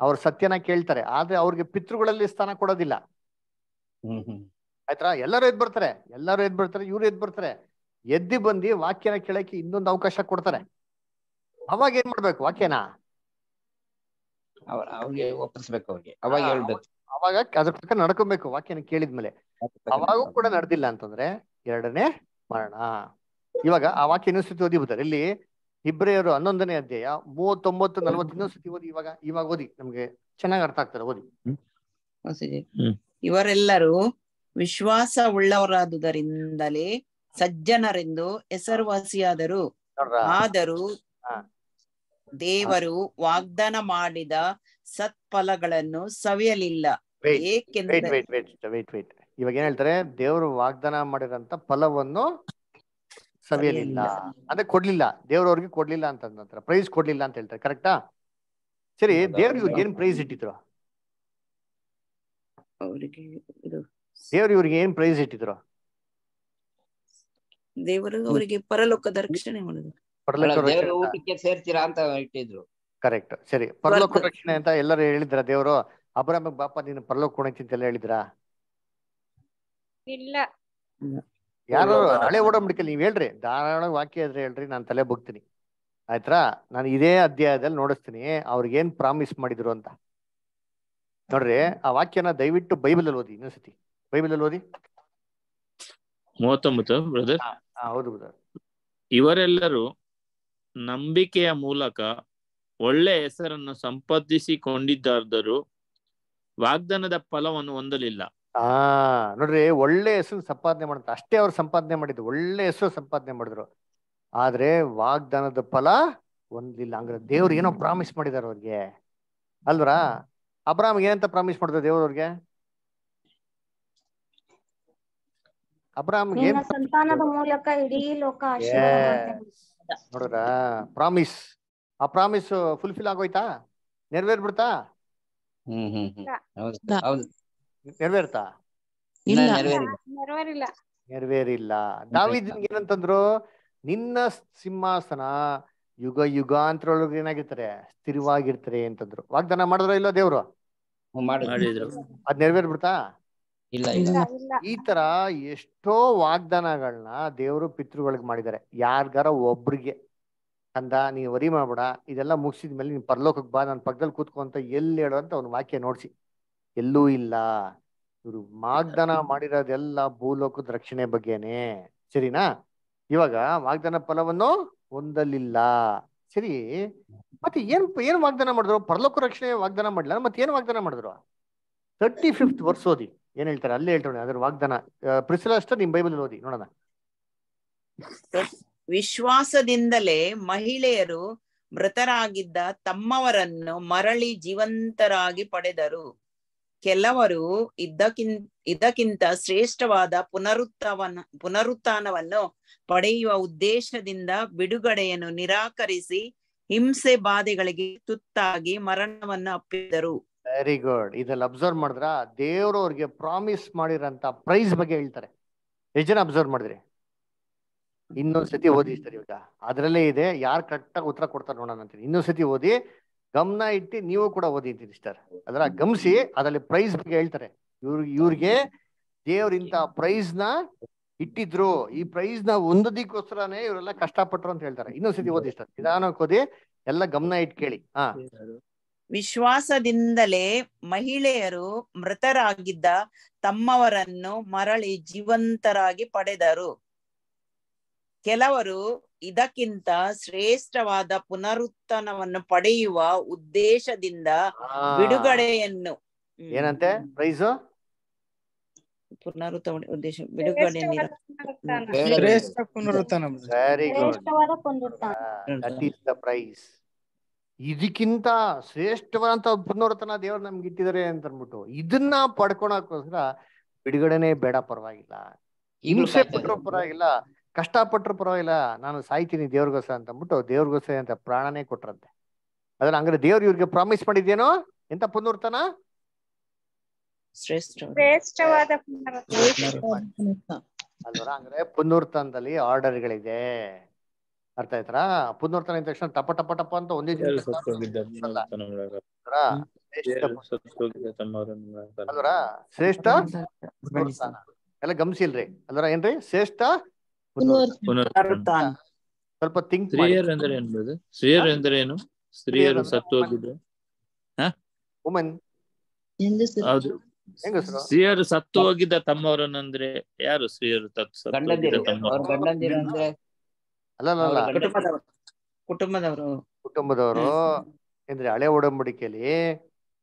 ಅವ್ರ ಸತ್ಯನ ಕೇಳ್ತಾರೆ. ಆದ್ರೆ ಅವ್ರಿಗೆ ಪಿತೃಗಳಲ್ಲಿ ಸ್ಥಾನ ಕೊಡೋದಿಲ್ಲ. ಹ್ಮ್ ಹ್ಮ್. ಆಯ್ತಾ? ಎಲ್ಲರೂ ಎದ್ ಬರ್ತಾರೆ. ಎಲ್ಲರೂ ಎದ್ ಬರ್ತಾರೆ. ಇವ್ರು ಎದ್ ಬರ್ತಾರೆ. ಎದ್ದಿ ಬಂದಿ ವಾಕ್ಯನ ಕೇಳಕ್ಕೆ ಇನ್ನೊಂದು ಅವಕಾಶ ಕೊಡ್ತಾರೆ. ಅವಾಗ ಏನ್ ಮಾಡ್ಬೇಕು? ವಾಕ್ಯನ? ಅವ್ರ ಅವ್ರಿಗೆ ಒಪ್ಪಿಸ್ಬೇಕು ಅವ್ರಿಗೆ. ಅವಾಗ ಹೇಳ್ಬೇಕು. ಅವಾಗ ಅದ್ರ ಪ್ರಕಾರ ನಡ್ಕೊಬೇಕು ವಾಕ್ಯನ ಕೇಳಿದ್ಮೇಲೆ. ಅವಾಗೂ ಕೂಡ ನಡೆದಿಲ್ಲ ಅಂತಂದ್ರೆ ಎರಡನೇ ಮರಣ. ಇವಾಗ ಆ ವಾಕ್ಯ ಸ್ಥಿತಿ ಸತಿ ಓದಿ ಇಲ್ಲಿ ಇಬ್ರಿಯರು ಹನ್ನೊಂದನೇ ಅಧ್ಯಾಯ ಮೂವತ್ತೊಂಬತ್ತು ನಲವತ್ತು ಸ್ಥಿತಿ ಸತಿ ಓದಿ ಇವಾಗ ಇವಾಗ ಓದಿ. ನಮ್ಗೆ ಚೆನ್ನಾಗಿ ಅರ್ಥ ಆಗ್ತದೆ ಓದಿ. ಇವರೆಲ್ಲರೂ ವಿಶ್ವಾಸ ಉಳ್ಳವರಾದುದರಿಂದಲೇ ಸಜ್ಜನರೆಂದು ಹೆಸರುವಾಸಿಯಾದರು. ಆದರೂ ಹಾ. ದೇವರು ವಾಗ್ದಾನ ಮಾಡಿದ ಸತ್ಫಲಗಳನ್ನು ಸವಿಯಲಿಲ್ಲ. Wait wait wait wait wait wait ಇವಾಗ ಏನ್ ಹೇಳ್ತಾರೆ? ದೇವರು ವಾಗ್ದಾನ ಮಾಡಿದಂತ ಫಲವನ್ನು ಸವಿಯಲಿಲ್ಲ. ಅಂದ್ರೆ ಕೊಡ್ಲಿಲ್ಲ. ದೇವ್ರ ಅವ್ರಿಗೆ ಕೊಡ್ಲಿಲ್ಲ ಅಂತ ನಂತರ ಪ್ರೈಸ್ ಕೊಡ್ಲಿಲ್ಲ ಅಂತ ಹೇಳ್ತಾರೆ ಕರೆಕ್ಟಾ ಸರಿ ದೇವ್ರಿಗೆ ಇವ್ರಿಗೆ ಏನ್ ಪ್ರೈಸ್ ಇಟ್ಟಿದ್ರು? ದೇವ್ರ ಇವ್ರಿಗೆ ಏನ್ ಪ್ರೈಸ್ ಇಟ್ಟಿದ್ರು? ದೇವರು ಅವರಿಗೆ ಪರಲೋಕದ ರಕ್ಷಣೆ ಮಾಡಿದ್ರು. ಪರಲೋಕ ದೇವರ ರಕ್ಷಣೆ ಊಟಕ್ಕೆ ಸೇರ್ತೀರಾ ಅಂತ ಇಟ್ಟಿದ್ರು. ಕರೆಕ್ಟ್ ಸರಿ ಪರಲೋಕ. ರಕ್ಷಣೆ ಅಂತ ಎಲ್ಲರೂ ಹೇಳಿದ್ರ ದೇವರು ಅಬ್ರಾಮ ಬಾಪ ನೀನು ಪರಲೋಕ ಕೊಡಕ್ಕೆ ಅಂತ ಎಲ್ಲ ಹೇಳಿದ್ರ? ಇಲ್ಲ. ಯಾರು ನಾಳೆ ಹಳೆ ಓಡಂಬಿಡಿಕಲ್ಲಿ ನೀವ್ ಹೇಳ್ರಿ. ಧಾರಾಳ ವಾಕ್ಯ ಇದ್ರೆ ಹೇಳ್ರಿ ನಾನು ತಲೆ ಬಗ್ತೀನಿ. ಆಯ್ತಾ ನಾನು ಇದೇ ಅಧ್ಯಾಯದಲ್ಲಿ ನೋಡಿಸ್ತೀನಿ. ಅವ್ರಿಗೆ ಏನ್ ಪ್ರಾಮಿಸ್ ಮಾಡಿದ್ರು ಅಂತ. ನೋಡ್ರಿ ಆ ವಾಕ್ಯನ ದಯವಿಟ್ಟು ಬೈಬಲ್ ಅಲ್ಲಿ ಓದಿ ಇನ್ನೊಂದ್ಸತಿ. ಬೈಬಲ್ ಅಲ್ಲಿ ಓದಿ. ಮೂವತ್ತೊಂಬತ್ತು ಬ್ರದರ್? ಹೌದು ಬ್ರದರ್. ಇವರೆಲ್ಲರೂ ನಂಬಿಕೆಯ ಮೂಲಕ ಒಳ್ಳೆ ಹೆಸರನ್ನು ಸಂಪಾದಿಸಿಕೊಂಡಿದ್ದಾದರೂ ವಾಗ್ದಾನದ ಫಲವನ್ನು ಹೊಂದಲಿಲ್ಲ. ಆ ನೋಡ್ರಿ ಒಳ್ಳೆ ಹೆಸರು ಸಂಪಾದನೆ ಮಾಡಿದ್ರು. ಅಷ್ಟೇ ಅವ್ರು ಸಂಪಾದನೆ ಮಾಡಿದ್ರು ಒಳ್ಳೆ ಹೆಸರು ಸಂಪಾದನೆ ಮಾಡಿದ್ರು. ಆದ್ರೆ ವಾಗ್ದಾನದ ಫಲ ಹೊಂದಿಲ್ಲ ಅಂದ್ರೆ ದೇವ್ರು ಏನೋ ಪ್ರಾಮಿಸ್ ಮಾಡಿದಾರೆ ಅವ್ರಿಗೆ. ಅಲ್ವರ? ಅಬ್ರಾಮ್ ಏನಂತ ಪ್ರಾಮಿಸ್ ಮಾಡಿದ್ರು ದೇವ್ರ ಅವ್ರಿಗೆ? ಅಬ್ರಾಮ್ ಏನ್ ಸಂತಾನದ ಮೂಲಕ ಇಡೀ ಲೋಕ ಆಶೀರ್ವಾದ ಮಾಡ್ತೇನೆ. ನೋಡ್ರ ಪ್ರಾಮಿಸ್ ಆ ಪ್ರಾಮಿಸ್ ಫುಲ್ಫಿಲ್ ಆಗೋಯ್ತಾ? ಹೌದು ಹೌದು ನೆರವೇರ್ತಾ? ನೆರವೇರಿಲ್ಲ. ನೆರವೇರಿಲ್ಲ. ದಾವಿದನ್ಗೆ ಏನಂತಂದ್ರು ನಿನ್ನ ಸಿಂಹಾಸನ ಯುಗ ಯುಗಾಂತರೊಳಗೆ ಏನಾಗಿರ್ತಾರೆ? ಸ್ಥಿರವಾಗಿರ್ತಾರೆ ಅಂತಂದ್ರು. ವಾಗ್ದಾನ ಮಾಡಿದ್ರ ಇಲ್ಲ ದೇವ್ರು? ಹ್ಮ್, ಮಾಡಿದ್ರು. ಮಾಡಿದ್ರು. ಅದ್ ನೆರವೇರ್ಬಿಡ್ತಾ? ಇಲ್ಲ ಈ ತರ ಎಷ್ಟೋ ವಾಗ್ದಾನಗಳನ್ನ ದೇವರು ಪಿತೃಗಳಿಗೆ ಮಾಡಿದ್ದಾರೆ. ಯಾರ್ಗಾರ ಒಬ್ರಿಗೆ. ಅಂದ ನೀ ವರಿ ಮಾಡ್ಬೇಡ ಇದೆಲ್ಲ ಮುಗಿಸಿದ ಮೇಲೆ ನೀನು ಪರಲೋಕಕ್ಕೆ ಬಾ ನಾನು ಪಕ್ಕದಲ್ಲಿ ಕೂತ್ಕೊಂತ ಎಲ್ಲಿ ಹೇಳು ಅಂತ ಅವ್ನ ವಾಕ್ಯ ನೋಡ್ಸಿ. ಎಲ್ಲೂ ಇಲ್ಲ. ಇವರು ವಾಗ್ದಾನ ಮಾಡಿರೋದೆಲ್ಲ ಭೂಲೋಕದ ರಕ್ಷಣೆ ಬಗ್ಗೆನೆ. ಸರಿನಾ? ಇವಾಗ ವಾಗ್ದಾನ ಫಲವನ್ನು ಹೊಂದಲಿಲ್ಲ ಸರಿ. ಮತ್ತೆ ಏನ್ ಏನ್ ವಾಗ್ದಾನ ಮಾಡಿದ್ರು? ಪರಲೋಕ ರಕ್ಷಣೆ ವಾಗ್ದಾನ ಮಾಡಲಿಲ್ಲ ಮತ್ತೆ ಏನ್ ವಾಗ್ದಾನ ಮಾಡಿದ್ರು? ತರ್ಟಿ ಫಿಫ್ತ್ ವರ್ಷ ಓದಿ. ಏನ್ ಹೇಳ್ತಾರೆ? ಅಲ್ಲೇ ಹೇಳ್ತಾರೆ ಅದ್ರ ವಾಗ್ದಾನ. ಪ್ರಿಸಿಲ ಅಷ್ಟೇ ನಿಮ್ ಬೈಬಲ್ ಓದಿ ನೋಡೋಣ. ವಿಶ್ವಾಸದಿಂದಲೇ ಮಹಿಳೆಯರು ಮೃತರಾಗಿದ್ದ ತಮ್ಮವರನ್ನು ಮರಳಿ ಜೀವಂತರಾಗಿ ಪಡೆದರು. ಕೆಲವರು ಇದ್ದಕ್ಕಿಂತ ಇದಕ್ಕಿಂತ ಶ್ರೇಷ್ಠವಾದ ಪುನರುತ್ಥಾನ ಪುನರುತ್ಥಾನವನ್ನು ಪಡೆಯುವ ಉದ್ದೇಶದಿಂದ ಬಿಡುಗಡೆಯನ್ನು ನಿರಾಕರಿಸಿ ಹಿಂಸೆ ಬಾಧೆಗಳಿಗೆ ತುತ್ತಾಗಿ ಮರಣವನ್ನು ಅಪ್ಪಿದರು. ವೆರಿ ಗುಡ್ ಇದೆಲ್ಲ ಅಬ್ಸರ್ವ್ ಮಾಡಿದ್ರ? ದೇವರು ಅವ್ರಿಗೆ ಪ್ರಾಮಿಸ್ ಮಾಡಿರಂತ ಪ್ರೈಸ್ ಬಗ್ಗೆ ಹೇಳ್ತಾರೆ. ಎಷ್ಟು ಜನ ಅಬ್ಸರ್ವ್ ಮಾಡಿದ್ರಿ? ಇನ್ನೊಂದ್ ಸತಿ ಓದಿ ಸರ್ ಇವಾಗ ಅದರಲ್ಲೇ ಇದೆ, ಯಾರು ಕರೆಕ್ಟಾಗಿ ಉತ್ತರ ಕೊಡ್ತಾರೆ ನೋಡೋಣ ಅಂತೀನಿ. ಇನ್ನೊಂದ್ ಸತಿ ಓದಿ, ಗಮನ ಇಟ್ಟು ನೀವು ಕೂಡ ಓದಿ ಅಂತೀನಿ ಸರ್ ಅದರ ಗಮನಿಸಿ ಅದರಲ್ಲಿ ಪ್ರೈಸ್ ಬಗ್ಗೆ ಹೇಳ್ತಾರೆ. ಇವ್ರ, ಇವ್ರಿಗೆ ದೇವ್ರ ಇಂತ ಪ್ರೈಸ್ನ ಇಟ್ಟಿದ್ರು. ಈ ಪ್ರೈಸ್ನ ಒಂದದಿಕ್ಕೋಸ್ಕರನೇ ಇವರೆಲ್ಲ ಕಷ್ಟಪಟ್ರು ಅಂತ ಹೇಳ್ತಾರೆ. ಇನ್ನೊಂದ್ ಸತಿ ಓದಿ ಸರ್ ನಿಧಾನಕ್ಕೆ ಓದಿ, ಎಲ್ಲ ಗಮನ ಇಟ್ಟು ಕೇಳಿ. ಹಾ. ವಿಶ್ವಾಸದಿಂದಲೇ ಮಹಿಳೆಯರು ಮೃತರಾಗಿದ್ದ ತಮ್ಮವರನ್ನು ಮರಳಿ ಜೀವಂತರಾಗಿ ಪಡೆದರು. ಕೆಲವರು ಇದಕ್ಕಿಂತ ಶ್ರೇಷ್ಠವಾದ ಪುನರುತ್ಥಾನವನ್ನು ಪಡೆಯುವ ಉದ್ದೇಶದಿಂದ ಬಿಡುಗಡೆಯನ್ನು. ಏನಂತೆ? ಪ್ರೈಸ್? ಪುನರುತ್ಥಾನ ಉದ್ದೇಶ ಬಿಡುಗಡೆ ಶ್ರೇಷ್ಠ ಪುನರುತ್ಥಾನ. ವೆರಿ ಗುಡ್ ಪ್ರೈಸ್ ಇದಕ್ಕಿಂತ ಶ್ರೇಷ್ಠವಾದಂತ ಪುನರ್ತನ ದೇವರು ನಮ್ಗೆ ಇಟ್ಟಿದ್ದಾರೆ ಅಂತ ಅಂದ್ಬಿಟ್ಟು ಇದನ್ನ ಪಡ್ಕೊಳಕೋಸ್ಕರ ಬಿಡುಗಡೆನೆ ಬೇಡ ಪರವಾಗಿಲ್ಲ. ಹಿಂಸೆ ಪಟ್ಟರು ಪರವಾಗಿಲ್ಲ. ಕಷ್ಟಪಟ್ರು ಪರವಾಗಿಲ್ಲ ನಾನು ಸಾಯ್ತೀನಿ ದೇವ್ರಿಗೋಸ್ಕರ ಅಂತ ಅಂದ್ಬಿಟ್ಟು ದೇವ್ರಿಗೋಸ್ಕರ ಅಂತ ಪ್ರಾಣನೇ ಕೊಟ್ರಂತೆ. ಅದ್ರ ಹಂಗಾರೆ ದೇವ್ರು ಇವ್ರಿಗೆ ಪ್ರಾಮಿಸ್ ಮಾಡಿದ್ಯೇನೋ ಎಂತ ಪುನರ್ತನ? ಶ್ರೇಷ್ಠವಾದ ಅಲ್ವರ? ಅಂದ್ರೆ ಪುನರ್ತನದಲ್ಲಿ ಆರ್ಡರ್ಗಳಿದೆ. ಅರ್ಥ ಆಯ್ತಾ ಪುನರ್ತನ ಇದ್ದ ತಕ್ಷಣ ಟಪ ಟಪ ಟಪ ಅಂತ ಒಂದೇ? ಅಲ್ವರ? ಶ್ರೇಷ್ಠ ಎಲ್ಲ ಗಮನಿಸಿಲ್ರಿ. ಅಲ್ವರ ಏನ್ರಿ? ಶ್ರೇಷ್ಠ ಪುನರುತ್ಥಾನ. ಸ್ವಲ್ಪ ಥಿಂಕ್ ಮಾಡಿ. ಸ್ತ್ರೀಯರು ಅಂದ್ರೆ ಏನ್? ಸ್ತ್ರೀಯರು ಅಂದ್ರೆ ಏನು ಸ್ತ್ರೀಯರು ಸತ್ತು ಹೋಗಿದ್ರು ವುಮನ್ ಸ್ತ್ರೀಯರು ಸತ್ತು ಹೋಗಿದ್ದ ತಮ್ಮವರನ್ನಂದ್ರೆ ಯಾರು ಸ್ತ್ರೀಯರು ಕುಟುಂಬದವರು. ಕುಟುಂಬದವರು ಅಂದ್ರೆ ಹಳೆ ಒಡಂಬಡಿಕೆಯಲ್ಲಿ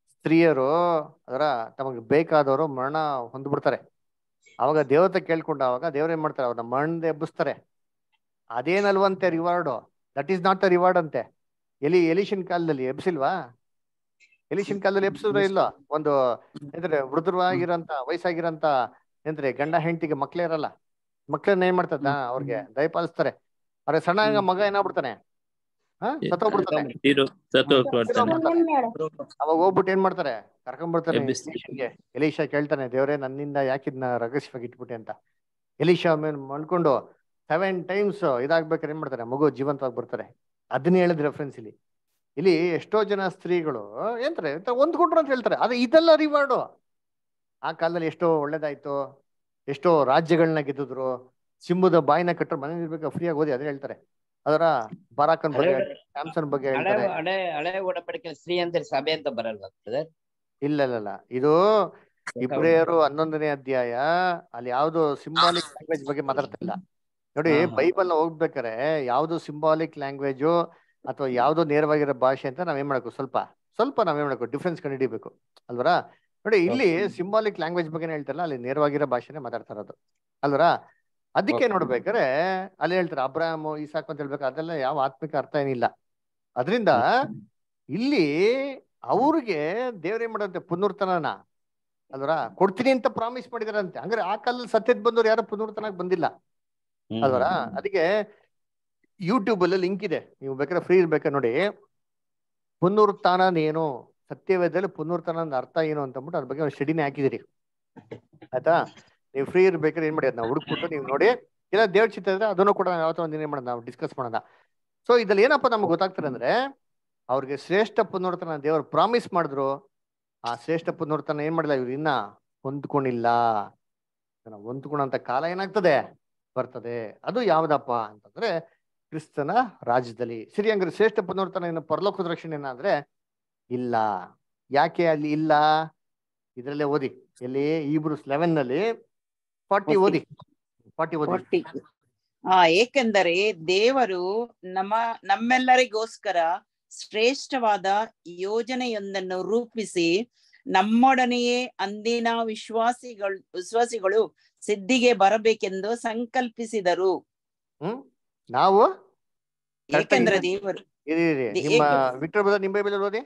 ಸ್ತ್ರೀಯರು ಅದರ ತಮಗೆ ಬೇಕಾದವರು ಮರಣ ಹೊಂದ್ಬಿಡ್ತಾರೆ. ಅವಾಗ ದೇವತೆ ಕೇಳ್ಕೊಂಡು ಅವಾಗ ದೇವ್ರ ಏನ್ ಮಾಡ್ತಾರೆ? ಅವ್ರನ್ನ ಮಣ್ಣೆ ಎಬ್ಬಿಸ್ತಾರೆ. ಅದೇನಲ್ವಂತೆ reward that is not a reward ಅಂತೆ. ಎಲಿ, ಎಲಿಶನ್ ಕಾಲದಲ್ಲಿ ಎಬ್ಸಿಲ್ವಾ? ಎಲಿಶನ್ ಕಾಲದಲ್ಲಿ ಎಬ್ಸಿದ್ರೆ ಇಲ್ಲ? ಒಂದು ಅಂದ್ರೆ ವೃದ್ಧವಾಗಿರೋಂತ ವಯಸ್ಸಾಗಿರಂತ ಅಂದ್ರೆ ಗಂಡ ಹೆಂಡತಿಗೆ ಮಕ್ಳೇ ಇರಲ್ಲ. ಮಕ್ಳನ್ನ ಏನ್ ಮಾಡ್ತದ? ಅವ್ರಿಗೆ ದಯಪಾಲಿಸ್ತಾರೆ. ಅವ್ರ ಸಣ್ಣ ಮಗ ಏನಾಗ್ಬಿಡ್ತಾನೆ? ಅವಾಗ ಹೋಗ್ಬಿಟ್ಟು ಏನ್ ಮಾಡ್ತಾರೆ? ಕರ್ಕೊಂಡ್ ಬರ್ತಾರೆ ಎಲೀಶಾ ಕೇಳ್ತಾನೆ ದೇವ್ರೆ ನನ್ನಿಂದ ಯಾಕಿದ್ನ ರಹಸ್ಯವಾಗಿ ಇಟ್ಬಿಟ್ಟೆ ಅಂತ. ಎಲೀಶಾ ಮೇಲೆ ಮಾಡ್ಕೊಂಡು ಸೆವೆನ್ ಟೈಮ್ಸ್ ಇದಾಗ್ಬೇಕಾದ್ರೆ ಏನ್ ಮಾಡ್ತಾರೆ? ಮಗು ಜೀವಂತವಾಗಿ ಬರ್ತಾರೆ. ಅದನ್ನ ಹೇಳಿದ್ ರೆಫರೆನ್ಸ್ ಇಲ್ಲಿ. ಇಲ್ಲಿ ಎಷ್ಟೋ ಜನ ಸ್ತ್ರೀಗಳು ಏನ್ತಾರೆ ಹೊಂದ್ಕೊಂಡ್ರು ಅಂತ ಹೇಳ್ತಾರೆ. ಆದ್ರೆ ಇದೆಲ್ಲ ರಿವಾರ್ಡು ಆ ಕಾಲದಲ್ಲಿ ಎಷ್ಟೋ ಒಳ್ಳೇದಾಯ್ತು. ಎಷ್ಟೋ ರಾಜ್ಯಗಳನ್ನ ಗೆದ್ದಿದ್ರು. ಸಿಂಹದ ಬಾಯಿನ ಕಟ್ಟರು ಮನೆ ಇರ್ಬೇಕು ಫ್ರೀಯಾಗಿ ಓದಿ ಅದೇ ಹೇಳ್ತಾರೆ. ಅದರ ಬರಾಕನ್ ಬಗ್ಗೆ ಸ್ಯಾಮ್ಸನ್ ಬಗ್ಗೆ ಹಳೆ ಹೇಳ್ತಾರೆ. ಹಳೆ ಹಳೆ ಒಡಂಬಡಿಕೆ ಸ್ತ್ರೀ ಅಂತ ಸಭೆ ಅಂತ ಬರಲ್ಲ ಇಲ್ಲ ಇಲ್ಲ ಇದು ಇಬ್ರಿಯರು ಹನ್ನೊಂದನೇ ಅಧ್ಯಾಯ ಅಲ್ಲಿ ಯಾವ್ದು ಸಿಂಬಾಲಿಕ್ ಲ್ಯಾಂಗ್ವೇಜ್ ಬಗ್ಗೆ ಮಾತಾಡ್ತಾ ಇಲ್ಲ ನೋಡಿ. ಬೈಬಲ್ ಹೋಗ್ಬೇಕಾರೆ ಯಾವ್ದು ಸಿಂಬಾಲಿಕ್ ಲ್ಯಾಂಗ್ವೇಜ್ ಅಥವಾ ಯಾವ್ದು ನೇರವಾಗಿರೋ ಭಾಷೆ ಅಂತ ನಾವೇನ್ ಮಾಡಬೇಕು? ಸ್ವಲ್ಪ ಸ್ವಲ್ಪ ನಾವೇನ್ ಮಾಡಬೇಕು? ಡಿಫ್ರೆನ್ಸ್ ಕಂಡುಹಿಡಿಬೇಕು. ಅಲ್ವರ? ನೋಡಿ ಇಲ್ಲಿ ಸಿಂಬಾಲಿಕ್ ಲ್ಯಾಂಗ್ವೇಜ್ ಬಗ್ಗೆ ಹೇಳ್ತಾರಲ್ಲ ಅಲ್ಲಿ ನೇರವಾಗಿರೋ ಭಾಷೆನೇ ಮಾತಾಡ್ತಾ ಇರೋದು. ಅಲ್ವರ? ಅದಕ್ಕೆ. ನೋಡ್ಬೇಕಾರೆ ಅಲ್ಲಿ ಹೇಳ್ತಾರೆ ಅಬ್ರಾಹಮ್ ಇಸಾಕ್ ಅಂತ ಹೇಳ್ಬೇಕು ಅದೆಲ್ಲ ಯಾವ ಆತ್ಮಿಕ ಅರ್ಥ ಏನಿಲ್ಲ. ಅದರಿಂದ ಇಲ್ಲಿ ಅವ್ರಿಗೆ ದೇವ್ರೇನ್ ಮಾಡಂತೆ ಪುನರ್ತನನ ಅಲ್ವರ? ಕೊಡ್ತೀನಿ ಅಂತ ಪ್ರಾಮಿಸ್ ಮಾಡಿದಾರಂತೆ. ಹಂಗಾರೆ ಆ ಕಾಲದಲ್ಲಿ ಸತ್ಯದ ಬಂದವ್ರು ಯಾರು ಪುನರ್ತನಾಗ್ ಬಂದಿಲ್ಲ. ಅಲ್ವರ. ಅದಕ್ಕೆ ಯೂಟ್ಯೂಬ್ ಅಲ್ಲಿ ಲಿಂಕ್ ಇದೆ. ನೀವು ಬೇಕಾದ್ರೆ ಫ್ರೀ ಇರ್ಬೇಕಾ ನೋಡಿ. ಪುನರುತ್ಥಾನ ಏನು ಸತ್ಯವೇದದಲ್ಲಿ ಪುನರುತ್ಥಾನ ಅರ್ಥ ಏನು ಅಂತ ಅಂದ್ಬಿಟ್ಟು ಅದ್ರ ಬಗ್ಗೆ ಒಂದು ಸ್ಟಡಿನೇ ಹಾಕಿದಿರಿ ಆಯ್ತಾ? ನೀವು ಫ್ರೀ ಇರ್ಬೇಕಾದ್ರೆ ಏನ್ ಮಾಡಿ ಅದನ್ನ ಹುಡುಕ್ಬಿಟ್ಟು ನೀವು ನೋಡಿ. ಇಲ್ಲ, ದೇವ್ರ ಚಿತ್ರ ಇದ್ರೆ ಅದನ್ನು ಕೂಡ ಯಾವತ್ತೋ ಒಂದು ಏನ್ ಮಾಡೋಣ ನಾವು ಡಿಸ್ಕಸ್ ಮಾಡೋಣ ಸೊ ಇದ್ರಲ್ಲಿ ಏನಪ್ಪ ನಮ್ಗೆ ಗೊತ್ತಾಗ್ತಾರೆ ಅಂದ್ರೆ, ಅವ್ರಿಗೆ ಶ್ರೇಷ್ಠ ಪುನರ್ತನ ದೇವರು ಪ್ರಾಮಿಸ್ ಮಾಡಿದ್ರು. ಆ ಶ್ರೇಷ್ಠ ಪುನರ್ತನ ಏನ್ ಮಾಡಿಲ್ಲ, ಇವ್ರು ಇನ್ನ ಹೊಂದ್ಕೊಂಡಿಲ್ಲ. ಹೊಂದ್ಕೊಂಡಂತ ಕಾಲ ಏನಾಗ್ತದೆ? ಬರ್ತದೆ. ಅದು ಯಾವ್ದಪ್ಪ ಅಂತಂದ್ರೆ, ಕ್ರಿಸ್ತನ ರಾಜ್ಯದಲ್ಲಿ. ಸರಿ, ಹಂಗ್ರೆ ಶ್ರೇಷ್ಠ ಪುನರ್ತನ ಏನು ಪರಲೋಕದ ರಕ್ಷಣೆ ಏನಾದ್ರೆ ಇಲ್ಲ. ಯಾಕೆ ಅಲ್ಲಿ ಇಲ್ಲ? ಇದರಲ್ಲೇ ಓದಿ. ಎಲ್ಲಿ? ಈಬ್ರೂಸ್ ಲೆವೆನ್ನಲ್ಲಿ ಫಾರ್ಟಿ ಓದಿ. ಫಾರ್ಟಿ ಓದಿ. ಆ ಏಕೆಂದರೆ ದೇವರು ನಮ್ಮ ನಮ್ಮೆಲ್ಲರಿಗೋಸ್ಕರ ಶ್ರೇಷ್ಠವಾದ ಯೋಜನೆಯೊಂದನ್ನು ರೂಪಿಸಿ ನಮ್ಮೊಡನೆಯೇ ಅಂದಿನ ವಿಶ್ವಾಸಿಗಳು ವಿಶ್ವಾಸಿಗಳು ಸಿದ್ಧಿಗೆ ಬರಬೇಕೆಂದು ಸಂಕಲ್ಪಿಸಿದರು. ನಾವು? ಏಕೆಂದ್ರೆ ದೇವರು. ನಿಮ್ಮ ಓದಿ.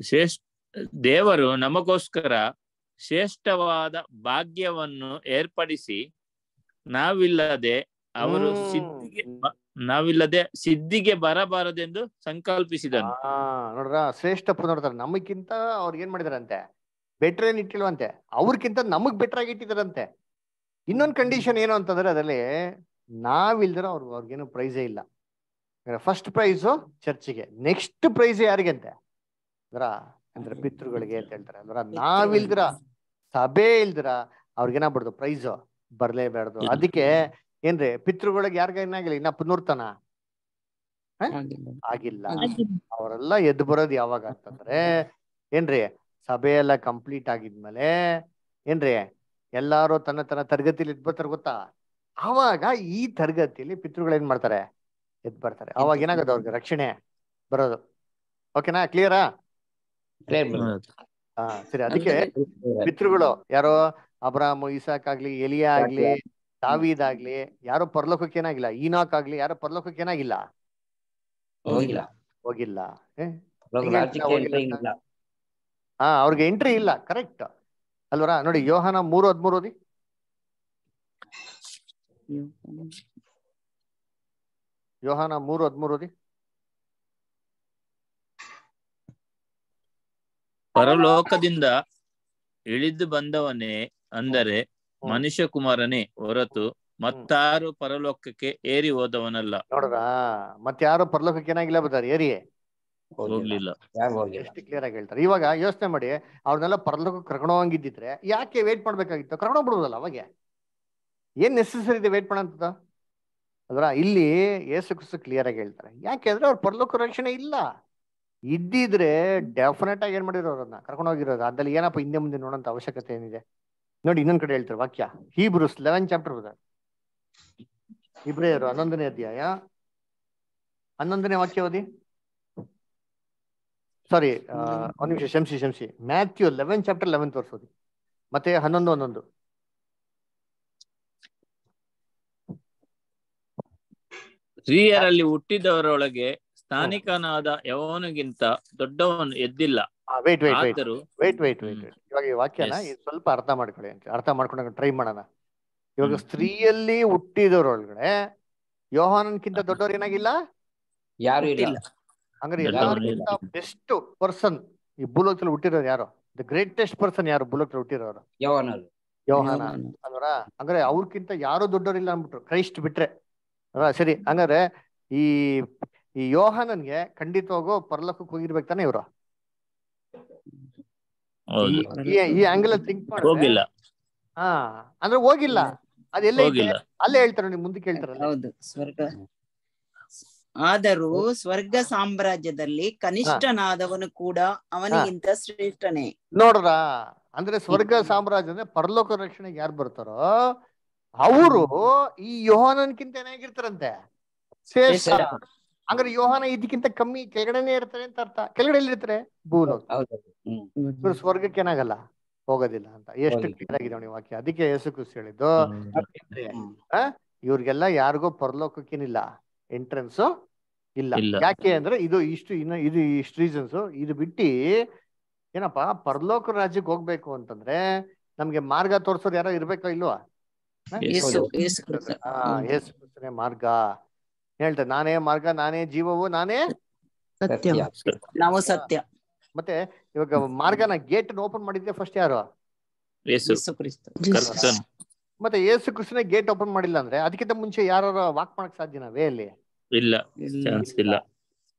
ಶ್ರೇಷ್ಠ ದೇವರು ನಮಗೋಸ್ಕರ ಶ್ರೇಷ್ಠವಾದ ಭಾಗ್ಯವನ್ನು ಏರ್ಪಡಿಸಿ ನಾವಿಲ್ಲದೆ ಅವರು. ಸಿದ್ಧಿಗೆ ನಾವಿಲ್ಲದೆ ಸಿದ್ಧಿಗೆ ಬರಬಾರದೆಂದು ಸಂಕಲ್ಪಿಸಿದನು. ನೋಡ್ರ ಶ್ರೇಷ್ಠ ನೋಡ್ತಾರೆ ನಮಗಿಂತ ಅವ್ರಿಗೆ ಏನ್ ಮಾಡಿದಾರಂತೆ? ಬೆಟರ್ ಏನ್ ಇಟ್ಟಿಲ್ವಂತೆ? ಅವ್ರಿಗಿಂತ ನಮಗ್ ಬೆಟರ್ ಆಗಿ ಇಟ್ಟಿದಾರಂತೆ. ಇನ್ನೊಂದು ಕಂಡೀಷನ್ ಏನು ಅಂತಂದ್ರೆ ಅದರಲ್ಲಿ ನಾವಿಲ್ದಿರ ಅವ್ರ ಅವ್ರಿಗೇನು ಪ್ರೈಸೇ ಇಲ್ಲ. ಫಸ್ಟ್ ಪ್ರೈಸು ಚರ್ಚಿಗೆ ನೆಕ್ಸ್ಟ್ ಪ್ರೈಸ್ ಯಾರಿಗೆ ಅಂತೆ ಅಂದ್ರ ಅಂದ್ರೆ ಪಿತೃಗಳಿಗೆ ಅಂತ ಹೇಳ್ತಾರೆ. ಅಂದ್ರ ನಾವಿಲ್ದಿರ ಸಭೆ ಇಲ್ದಿರ ಅವ್ರಿಗೇನಾಗ್ಬಿಡ್ದು ಪ್ರೈಸ್ ಬರ್ಲೇಬಾರ್ದು ಅದಕ್ಕೆ ಏನ್ರಿ ಪಿತೃಗಳಿಗೆ ಯಾರಿಗ ಏನಾಗಿಲ್ಲ ಇನ್ನ ಪುನರ್ತನ? ಆಗಿಲ್ಲ. ಅವರೆಲ್ಲ ಎದ್ದು ಬರೋದು ಯಾವಾಗ ಅಂತಂದ್ರೆ ಏನ್ರಿ ಸಭೆ ಎಲ್ಲ ಕಂಪ್ಲೀಟ್ ಆಗಿದ್ಮೇಲೆ ಏನ್ರಿ ಎಲ್ಲಾರು ತನ್ನ ತನ್ನ ತರಗತಿಲಿ ಎದ್ ಬರ್ತಾರೆ ಗೊತ್ತಾ? ಆವಾಗ ಈ ತರಗತಿಯಲ್ಲಿ ಪಿತೃಗಳು ಏನ್ ಮಾಡ್ತಾರೆ? ಎದ್ ಬರ್ತಾರೆ. ಅವಾಗ ಏನಾಗುತ್ತೆ ಅವ್ರಿಗೆ ರಕ್ಷಣೆ ಬರೋದು. ಓಕೆನಾ ಕ್ಲಿಯರಾ ಹಾ ಸರಿ ಅದಕ್ಕೆ ಪಿತೃಗಳು ಯಾರೋ ಅಬ್ರಾಮ್ ಇಸಾಕ್ ಆಗ್ಲಿ ಎಲಿಯಾ ಆಗ್ಲಿ ದಾವೀದ್ ಆಗ್ಲಿ ಯಾರೋ ಪರಲೋಕಕ್ಕೆ ಏನಾಗಿಲ್ಲ ಈನಾಕ್ ಆಗ್ಲಿ ಯಾರೋ ಪರಲೋಕಕ್ಕೆ ಏನಾಗಿಲ್ಲ? ಹೋಗಿಲ್ಲ. ಹೋಗಿಲ್ಲ. ಹಾ ಅವ್ರಿಗೆ ಎಂಟ್ರಿ ಇಲ್ಲ ಕರೆಕ್ಟ್ ಅಲ್ವರ? ನೋಡಿ ಯೋಹನ ಮೂರು ಹದ್ಮೂರು ಓದಿ ಯೋಹನ ಮೂರು ಹದ್ಮೂರು ಓದಿ ಪರಲೋಕದಿಂದ ಇಳಿದು ಬಂದವನೇ ಅಂದರೆ ಮನುಷ್ಯ ಕುಮಾರನೇ ಹೊರತು ಮತ್ತಾರು ಪರಲೋಕಕ್ಕೆ ಏರಿ ಹೋದವನಲ್ಲ. ನೋಡ್ರ ಮತ್ತೆ ಯಾರು ಪರಲೋಕಕ್ಕೆ ಏನಾಗಿಲ್ಲ ಬರ್ತಾರೆ ಏರಿ. ಹೋಗ್ಲಿಲ್ಲ. ಎಷ್ಟು ಕ್ಲಿಯರ್ ಆಗಿ ಹೇಳ್ತಾರೆ. ಇವಾಗ ಯೋಚನೆ ಮಾಡಿ ಅವ್ರನ್ನೆಲ್ಲ ಪರಲೋಕಕ್ಕೆ ಕರ್ಕೊಂಡು ಹೋಗಿದ್ದಿದ್ರೆ ಯಾಕೆ ವೇಟ್ ಮಾಡ್ಬೇಕಾಗಿತ್ತು? ಕರ್ಕೊಂಡು ಹೋಗ್ಬಿಡ್ಬೋದಲ್ಲ ಅವಾಗ. ಏನ್ ನೆಸೆಸರಿ ಇದೆ ವೇಟ್ ಮಾಡೋಂಥದ್ದು ಅದ್ರ ಇಲ್ಲಿ ಏಸು ಕ್ರಿಸ್ತು ಕ್ಲಿಯರ್ ಆಗಿ ಹೇಳ್ತಾರೆ. ಯಾಕೆ ಅಂದ್ರೆ ಅವ್ರ ಪರಲೋಕ ರಕ್ಷಣೆ ಇಲ್ಲ. ಇದ್ದಿದ್ರೆ ಡೆಫಿನೆಟ್ ಆಗಿ ಏನ್ ಮಾಡಿರೋ ಅದನ್ನ ಕರ್ಕೊಂಡು ಹೋಗಿರೋದು ಅದ್ರಲ್ಲಿ ಏನಪ್ಪ ಹಿಂದೆ ಮುಂದೆ ನೋಡೋಂತ ಅವಶ್ಯಕತೆ ಏನಿದೆ? ನೋಡಿ ಇನ್ನೊಂದ್ ಕಡೆ ಹೇಳ್ತಾರೆ ವಾಕ್ಯ. ಹೀಬ್ರೂಸ್ ಲೆವೆನ್ ಚಾಪ್ಟರ್ ಬದ ಇಬ್ರೇಯರು ಹನ್ನೊಂದನೇ ಅಧ್ಯಾಯ. ಹನ್ನೊಂದನೇ ವಾಕ್ಯ ಓದಿ. ಸಾರಿ ಒಂದ್ ನಿಮಿಷ ಶಂಸಿ ಶಂಸಿ ಮ್ಯಾಥ್ಯೂ ಲೆವೆನ್ ಚಾಪ್ಟರ್ ಲೆವೆನ್ ತೋರಿಸೋದು ಮತ್ತೆ ಹನ್ನೊಂದು ಹನ್ನೊಂದು. ಸ್ತ್ರೀಯರಲ್ಲಿ ಹುಟ್ಟಿದವರೊಳಗೆ ಸ್ಥಾನಿಕನಾದ ಯವನಿಗಿಂತ ದೊಡ್ಡವನು ಎದ್ದಿಲ್ಲ. Wait wait wait wait wait ಇವಾಗ ಈ ವಾಕ್ಯನ ಸ್ವಲ್ಪ ಅರ್ಥ ಮಾಡ್ಕೊಳ್ಳಿ ಅಂತ. ಅರ್ಥ ಮಾಡ್ಕೊಂಡಾಗ ಟ್ರೈ ಮಾಡೋಣ. ಇವಾಗ ಸ್ತ್ರೀಯಲ್ಲಿ ಹುಟ್ಟಿದವರೊಳಗಡೆ ಯೋಹಾನನ್ಕಿಂತ ದೊಡ್ಡವ್ರು ಏನಾಗಿಲ್ಲ? ಯಾರು ಇಲ್ಲ. ಹಂಗಾರೆ ಎಲ್ಲರಿಗಿಂತ ಬೆಸ್ಟ್ ಪರ್ಸನ್ ಈ ಭೂಲೋಕದಲ್ಲಿ ಹುಟ್ಟಿರೋರು ಯಾರು? ದ ಗ್ರೇಟೆಸ್ಟ್ ಪರ್ಸನ್ ಯಾರು ಭೂಲೋಕದಲ್ಲಿ ಹುಟ್ಟಿರೋರು? ಯವನರು ಯೋಹಾನ ಅಲ್ವರ? ಹಂಗಾರೆ ಅವ್ರಕ್ಕಿಂತ ಯಾರು ದೊಡ್ಡವರಿಲ್ಲ ಅಂದ್ಬಿಟ್ರು. ಕ್ರೈಸ್ಟ್ ಬಿಟ್ರೆ. ಅಲ್ವಾ? ಸರಿ ಹಂಗಾರೆ ಈ ಈ ಯೋಹಾನನ್ಗೆ ಖಂಡಿತವಾಗೂ ಪರಲೋಕಕ್ಕೆ ಹೋಗಿರ್ಬೇಕು ತಾನೆ ಇವರು? ಹೌದು. ಈ ಆಂಗಲ್ ಆಂಗಲ್ ಥಿಂಕ್ ಹೋಗಿಲ್ಲ. ಹಾ ಅಂದ್ರೆ ಹೋಗಿಲ್ಲ. ಅದೆಲ್ಲ. ಅಲ್ಲೇ ಹೇಳ್ತಾರೆ ನೀವು ಮುಂದಕ್ಕೆ ಹೇಳ್ತಾರಲ್ಲ ಹೌದು ಸ್ವರ್ಗ. ಆದರೂ ಸ್ವರ್ಗ ಸಾಮ್ರಾಜ್ಯದಲ್ಲಿ ಕನಿಷ್ಠನಾದವನು ಕೂಡ ಅವನಿಗಿಂತ ಶ್ರೇಷ್ಠನೇ. ನೋಡ್ರ ಅಂದ್ರೆ ಸ್ವರ್ಗ ಸಾಮ್ರಾಜ್ಯ ಅಂದ್ರೆ ಪರಲೋಕ ರಕ್ಷಣೆಗೆ ಯಾರು ಬರ್ತಾರೋ ಅವರು ಈ ಯೋಹಾನನ್ಕಿಂತ ಏನಾಗಿರ್ತಾರಂತೆ ಶ್ರೇಷ್ಠ. ಹಂಗಾರೆ ಯೋಹಾನ ಇದಕ್ಕಿಂತ ಕಮ್ಮಿ ಕೆಳಗಡೆನೆ ಇರ್ತಾರೆ ಅಂತ ಅರ್ಥ. ಕೆಳಗಡೆ ಎಲ್ಲಿರ್ತಾರೆ ಭೂಲೋಕ ಇವ್ರು ಸ್ವರ್ಗಕ್ಕೆ ಏನಾಗಲ್ಲ? ಹೋಗೋದಿಲ್ಲ ಅಂತ. ಎಷ್ಟು. ಕ್ಲಿಯರ್ ಆಗಿದೆ ನೋಡಿ ವಾಕ್ಯ. ಅದಕ್ಕೆ ಯೇಸು ಕ್ರಿಸ್ತ ಹೇಳಿದ್ದು? ಇವ್ರಿಗೆಲ್ಲ ಯಾರಿಗೂ ಪರಲೋಕಕ್ಕೇನಿಲ್ಲ. ಎಂಟ್ರೆನ್ಸ್ ಇಲ್ಲ. ಯಾಕೆ ಅಂದ್ರೆ ಇದು ಇಷ್ಟು ಇನ್ನು ಇದು ಇಷ್ಟು ರೀಸನ್ಸ್ ಇದು ಬಿಟ್ಟು ಏನಪ್ಪಾ ಪರಲೋಕ ರಾಜ್ಯಕ್ಕೆ ಹೋಗ್ಬೇಕು ಅಂತಂದ್ರೆ ನಮ್ಗೆ ಮಾರ್ಗ ತೋರ್ಸೋರು ಯಾರೋ ಇರ್ಬೇಕೋ ಇಲ್ವಾ? ಮಾರ್ಗ. ಹೇಳ್ತಾರೆ ನಾನೇ ಮಾರ್ಗ ನಾನೇ ಜೀವವು ನಾನೇ ಸತ್ಯ. ನಾವು ಸತ್ಯ. ಮತ್ತೆ ಇವಾಗ ಮಾರ್ಗನ ಗೇಟ್ ಓಪನ್ ಮಾಡಿದ್ರೆ ಫಸ್ಟ್ ಯಾರು? ಯೇಸು. ಯೇಸು ಕ್ರಿಸ್ತ. ಮತ್ತೆ ಯೇಸು ಕೃಷ್ಣ ಗೇಟ್ ಓಪನ್ ಮಾಡಿಲ್ಲ ಅಂದ್ರೆ ಅದಕ್ಕಿಂತ ಮುಂಚೆ ಯಾರು ವಾಕ್ ಮಾಡಕ್ ಸಾಧ್ಯನಾ ವೇ ಅಲ್ಲಿ ಇಲ್ಲ ಚಾನ್ಸ್ ಇಲ್ಲ.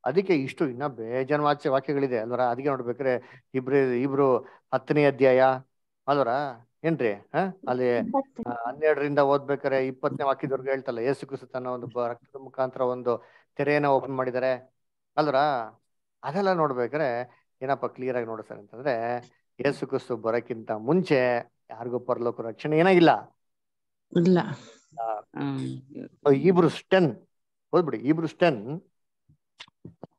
ಅದಕ್ಕೆ ಇಷ್ಟು ಇನ್ನ ಬೇಜನ್ ವಾಚ್ಯ ವಾಕ್ಯಗಳಿದೆ ಅಲ್ವರ? ಅದಕ್ಕೆ ನೋಡ್ಬೇಕ್ರೆ ಇಬ್ರು ಇಬ್ರು ಹತ್ತನೇ ಅಧ್ಯಾಯ ಅಲ್ವರ? ಏನ್ರಿ ಹ? ಅಲ್ಲಿ ಹನ್ನೆರಡರಿಂದ ಓದ್ಬೇಕಾರೆ ಇಪ್ಪತ್ತನೇ ವಾಕ್ಯದವರೆಗೂ ಹೇಳ್ತಲ್ಲ ಯೇಸು ಕ್ರಿಸ್ತ ತನ್ನ ಒಂದು ರಕ್ತದ ಮುಖಾಂತರ ಒಂದು ತೆರೆಯನ್ನ ಓಪನ್ ಮಾಡಿದ್ದಾರೆ. ಅಲ್ರ ಅದೆಲ್ಲ ನೋಡ್ಬೇಕಾರೆ ಏನಪ್ಪ ಕ್ಲಿಯರ್ ಆಗಿ ನೋಡ್ತಾರೆ ಅಂತಂದ್ರೆ ಯೇಸು ಕ್ರಿಸ್ತು ಬರೋಕ್ಕಿಂತ ಮುಂಚೆ ಯಾರಿಗೂ ಪರಲೋಕ ರಕ್ಷಣೆ ಏನಾಗಿಲ್ಲ ಇಲ್ಲ. ಇಬ್ರು ಸ್ಟೆನ್ ಓದ್ಬಿಡಿ ಇಬ್ರು ಸ್ಟೆನ್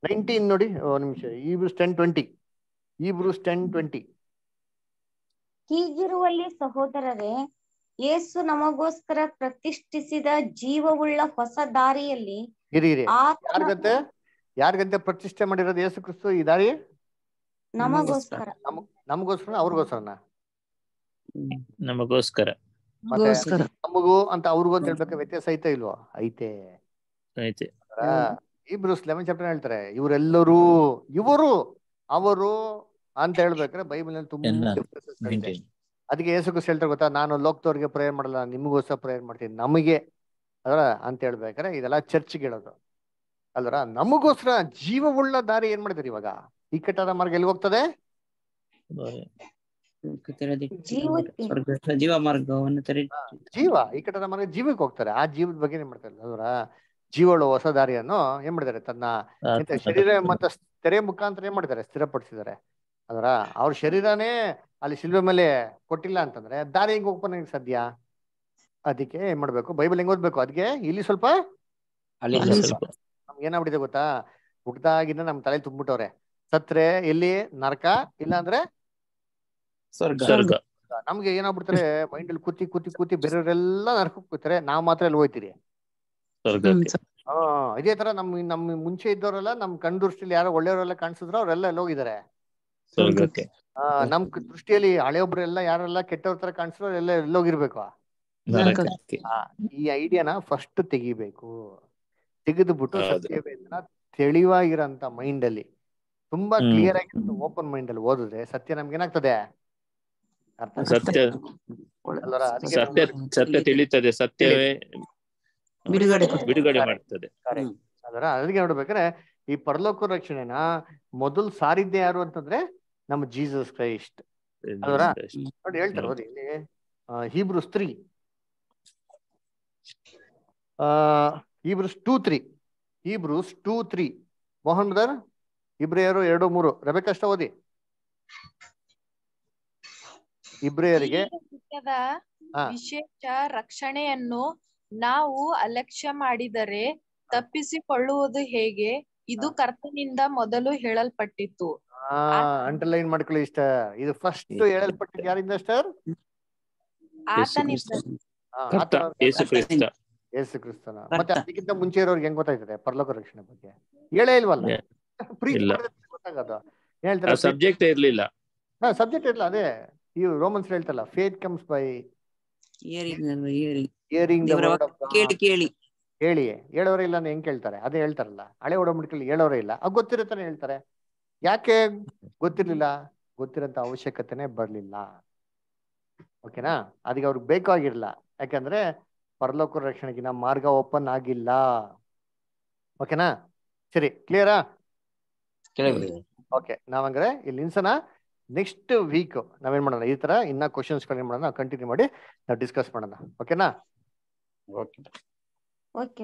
ನೈನ್ಟೀನ್ ನೋಡಿ ನಿಮಿಷ ಇಬ್ರು ಸ್ಟೆನ್ ಟ್ವೆಂಟಿ ಇಬ್ರು ಸ್ಟೆನ್ ಟ್ವೆಂಟಿ. ಹೀಗಿರುವಲ್ಲಿ ಸಹೋದರರೇ ಯೇಸು ನಮಗೋಸ್ಕರ ಪ್ರತಿಷ್ಠಿಸಿದ ಜೀವವುಳ್ಳ ಹೊಸ ದಾರಿಯಲ್ಲಿ ಯಾರ್ಗಂತೆ? ಯಾರಿಗಂತೆ ಪ್ರತಿಷ್ಠೆ ಮಾಡಿರೋದು ಯೇಸು ಕ್ರಿಸ್ತು ಈ ದಾರಿ? ನಮಗೋಸ್ಕರ. ನಮಗೋಸ್ಕರ ಅವ್ರಿಗೋಸ್ಕರನ? ನಮಗೋಸ್ಕರ. ನಮಗೂ ಅಂತ ಅವ್ರಿಗೂ ಅಂತ ಹೇಳ್ಬೇಕು ವ್ಯತ್ಯಾಸ ಐತೆ ಇಲ್ವಾ? ಐತೆ. ಐತೆ. ಇಬ್ರು ಲೆವೆನ್ ಚಾಪ್ಟರ್ ಹೇಳ್ತಾರೆ ಇವರೆಲ್ಲರೂ ಇವರು ಅವರು ಅಂತ ಹೇಳ್ಬೇಕಾದ್ರೆ ಬೈಬಲ್ನಲ್ಲಿ ತುಂಬಾ. ಅದಕ್ಕೆ ಯೇಸು ಕ್ರಿಸ್ತ ಹೇಳ್ತಾರೆ ಗೊತ್ತಾ? ನಾನು ಲೋಕದವ್ರಿಗೆ ಪ್ರೇಯರ್ ಮಾಡಲ್ಲ ನಿಮಗೋಸ್ಕರ ಪ್ರೇಯರ್ ಮಾಡ್ತೀನಿ. ನಮಗೆ ಅದರ ಅಂತ ಹೇಳ್ಬೇಕಾರೆ ಇದೆಲ್ಲ ಚರ್ಚ್ಗೆ ಹೇಳೋದು ಅಲ್ವರ ನಮಗೋಸ್ಕರ ಜೀವವುಳ್ಳ ದಾರಿ ಏನ್ ಮಾಡಿದಾರೆ ಇವಾಗ? ಇಕ್ಕಟ್ಟಾದ ಮಾರ್ಗ ಎಲ್ಲಿ ಹೋಗ್ತದೆ? ಜೀವ ಮಾರ್ಗವನ್ನು ಕಟ್ಟದ ಜೀವ. ಇಕ್ಕಟ್ಟಾದ ಮಾರ್ಗ ಜೀವಕ್ಕೆ ಹೋಗ್ತಾರೆ. ಆ ಜೀವದ ಬಗ್ಗೆ ಏನ್ ಮಾಡ್ತಾರೆ ಅಲ್ವರ ಜೀವಳು ಹೊಸ ದಾರಿಯನ್ನು ಏನ್ ಮಾಡಿದ್ದಾರೆ? ತನ್ನ ಶರೀರ ಮತ್ತೆ ತೆರೆ ಮುಖಾಂತರ ಏನ್ ಮಾಡಿದ್ದಾರೆ? ಸ್ಥಿರಪಡಿಸಿದ್ದಾರೆ. ಅದರ ಅವ್ರ ಶರೀರನೇ ಅಲ್ಲಿ ಶಿಲ್ಬೆ ಮೇಲೆ ಕೊಟ್ಟಿಲ್ಲ ಅಂತಂದ್ರೆ ದಾರಿ ಹೆಂಗ್ ಓಪನ್ ಆಗಿ ಸದ್ಯ? ಅದಕ್ಕೆ ಏನ್ ಮಾಡ್ಬೇಕು? ಬೈಬಲ್ ಹೆಂಗ್ ಓದ್ಬೇಕು? ಅದಕ್ಕೆ ಇಲ್ಲಿ ಸ್ವಲ್ಪ ಅಲ್ಲಿ ಅಲ್ಲಿ ಸ್ವಲ್ಪ. ನಮ್ಗೆ ಏನಾಗ್ಬಿಟ್ಟಿದೆ ಗೊತ್ತಾ? ಹುಟ್ಟದಾಗಿಂದ ನಮ್ ತಲೆ ತುಂಬಿಟ್ಟವ್ರೆ ಸತ್ರೆ ಎಲ್ಲಿ? ನರಕ ಇಲ್ಲ ಅಂದ್ರೆ ನಮ್ಗೆ ಏನಾಗ್ಬಿಡ್ತಾರೆ ಮೈಂಡ್ ಅಲ್ಲಿ ಕೂತಿ ಕೂತಿ ಕೂತಿ ಬೇರೆಯವರೆಲ್ಲ ನರಕಕ್ಕೆ ಕೂತಾರೆ ನಾವ್ ಮಾತ್ರ ಅಲ್ಲಿ ಹೋಯ್ತೀರಿ ಹಾ ಇದೇ ತರ ನಮ್ ನಮ್ ಮುಂಚೆ ಇದ್ದವರೆಲ್ಲ ನಮ್ ಕಣ್ ದೃಷ್ಟಿಲಿ ಯಾರೋ ಒಳ್ಳೆಯವರೆಲ್ಲ ಕಾಣಿಸಿದ್ರು ಅವ್ರೆಲ್ಲ ಅಲ್ಲಿ ಹೋಗಿದ್ದಾರೆ. ನಮ್ ದೃಷ್ಟಿಯಲ್ಲಿ ಹಳೆಯೊಬ್ರೆಲ್ಲ ಯಾರೆಲ್ಲ ಕೆಟ್ಟವ್ರ ತರ ಕಾಣಿಸಿದ್ರು ಎಲ್ಲ ಎಲ್ಲೋಗಿರ್ಬೇಕು. ಈ ಐಡಿಯಾನ ಫಸ್ಟ್ ತೆಗಿಬೇಕು. ತೆಗೆದುಬಿಟ್ಟು ಬಿಟ್ಟು ಸತ್ಯವೇದನ ತಿಳಿವಾಗಿರಂತ ಮೈಂಡ್ ಅಲ್ಲಿ ತುಂಬಾ ಕ್ಲಿಯರ್ ಆಗಿ ಓಪನ್ ಮೈಂಡ್ ಅಲ್ಲಿ ಓದಿದ್ರೆ ಸತ್ಯ ನಮ್ಗೆ ಏನಾಗ್ತದೆ? ಸತ್ಯ? ಸತ್ಯ ಸತ್ಯ ತಿಳಿತದೆ ಸತ್ಯವೇ ಬಿಡುಗಡೆ ಬಿಡುಗಡೆ ಮಾಡ್ತದೆ. ಅದರ ಅದಕ್ಕೆ ನೋಡ್ಬೇಕಾದ್ರೆ ಈ ಪರಲೋಕ ರಕ್ಷಣೆನ ಮೊದಲು ಸಾರಿದ್ದೆ ಯಾರು ಅಂತಂದ್ರೆ ನಮ್ಮ ಜೀಸಸ್ ಕ್ರೈಸ್ಟ್. ಅದರ ನೋಡಿ ಹೇಳ್ತಾರೆ ಓದಿ ಇಲ್ಲಿ ಹೀಬ್ರು ಸ್ತ್ರೀ. ಆ Hebrews two three. Hebrews two three. Mohan brother ಇಬ್ರಿಯರು ಎರಡು ಮೂರು. ರಬೇಕಷ್ಟ ಓದಿ. ಇಬ್ರಿಯರಿಗೆ ವಿಶೇಷ ರಕ್ಷಣೆಯನ್ನು ನಾವು ಅಲಕ್ಷ್ಯ ಮಾಡಿದರೆ ತಪ್ಪಿಸಿಕೊಳ್ಳುವುದು ಹೇಗೆ? ಇದು ಕರ್ತನಿಂದ ಮೊದಲು ಹೇಳಲ್ಪಟ್ಟಿತ್ತು. ಆ ಅಂಡರ್ಲೈನ್ ಮಾಡ್ಕೊಳ್ಳಿ ಇಷ್ಟ. ಇದು ಫಸ್ಟ್ ಹೇಳಲ್ಪಟ್ಟಿದ್ದು ಯಾರಿಂದ ಕರ್ತ ಯೇಸು ಕ್ರಿಸ್ತ ಯೇಸು ಕ್ರಿಸ್ತನ ಮತ್ತೆ ಅದಕ್ಕಿಂತ ಮುಂಚೆ ಇರೋರ್ಗೆ ಹೆಂಗ್ ಗೊತ್ತಾಯ್ತದೆ? ಪರಲೋಕ ರಕ್ಷಣೆ ಬಗ್ಗೆ. ಹೇಳೇ ಇಲ್ವಲ್ಲ? ಗೊತ್ತಾಗೋದು. ಹೇಳ್ತಾರೆ ಸಬ್ಜೆಕ್ಟ್ ಇರ್ಲಿಲ್ಲ. ಹಾ ಸಬ್ಜೆಕ್ಟ್ ಇರಲ್ಲ ಅದೇ. ಈ Romans ಹೇಳ್ತಲ್ಲ faith comes by hearing hearing the word of ಕೇಳಿ. ಹೇಳಿ ಹೇಳೋರೇ ಇಲ್ಲ ಅಂದ್ರೆ ಹೆಂಗ್ ಕೇಳ್ತಾರೆ? ಅದೇ ಹೇಳ್ತಾರಲ್ಲ. ಹಳೆ ಒಡಂಬಡಿಕೆಯಲ್ಲಿ ಹೇಳೋರೇ ಇಲ್ಲ. ಅದು ಗೊತ್ತಿರುತ್ತಾನೆ ಹೇಳ್ತಾರೆ. ಯಾಕೆ? ಗೊತ್ತಿರ್ಲಿಲ್ಲ. ಗೊತ್ತಿರೋಂಥ ಅವಶ್ಯಕತೆನೆ ಬರ್ಲಿಲ್ಲ. ಓಕೆನಾ? ಅದಕ್ಕೆ ಅವ್ರಿಗೆ ಬೇಕಾಗಿರ್ಲಿಲ್ಲ ಯಾಕಂದ್ರೆ ಪರಲೋಕ ರಕ್ಷಣೆಗಿನ ಮಾರ್ಗ ಓಪನ್ ಆಗಿಲ್ಲ. ಓಕೆನಾ? ಸರಿ ಕ್ಲಿಯರಾ ಓಕೆ ನಾವಂದ್ರೆ ಇಲ್ಲಿ ನಿನ್ಸನ ನೆಕ್ಸ್ಟ್ ವೀಕ್ ನಾವೇನ್ ಮಾಡೋಣ? ಈ ತರ ಇನ್ನ ಕ್ವಶನ್ಸ್ ಏನ್ ಮಾಡೋಣ? ಕಂಟಿನ್ಯೂ ಮಾಡಿ ನಾವು ಡಿಸ್ಕಸ್ ಮಾಡೋಣ. ಓಕೆನಾ? ಓಕೆ. ಓಕೆ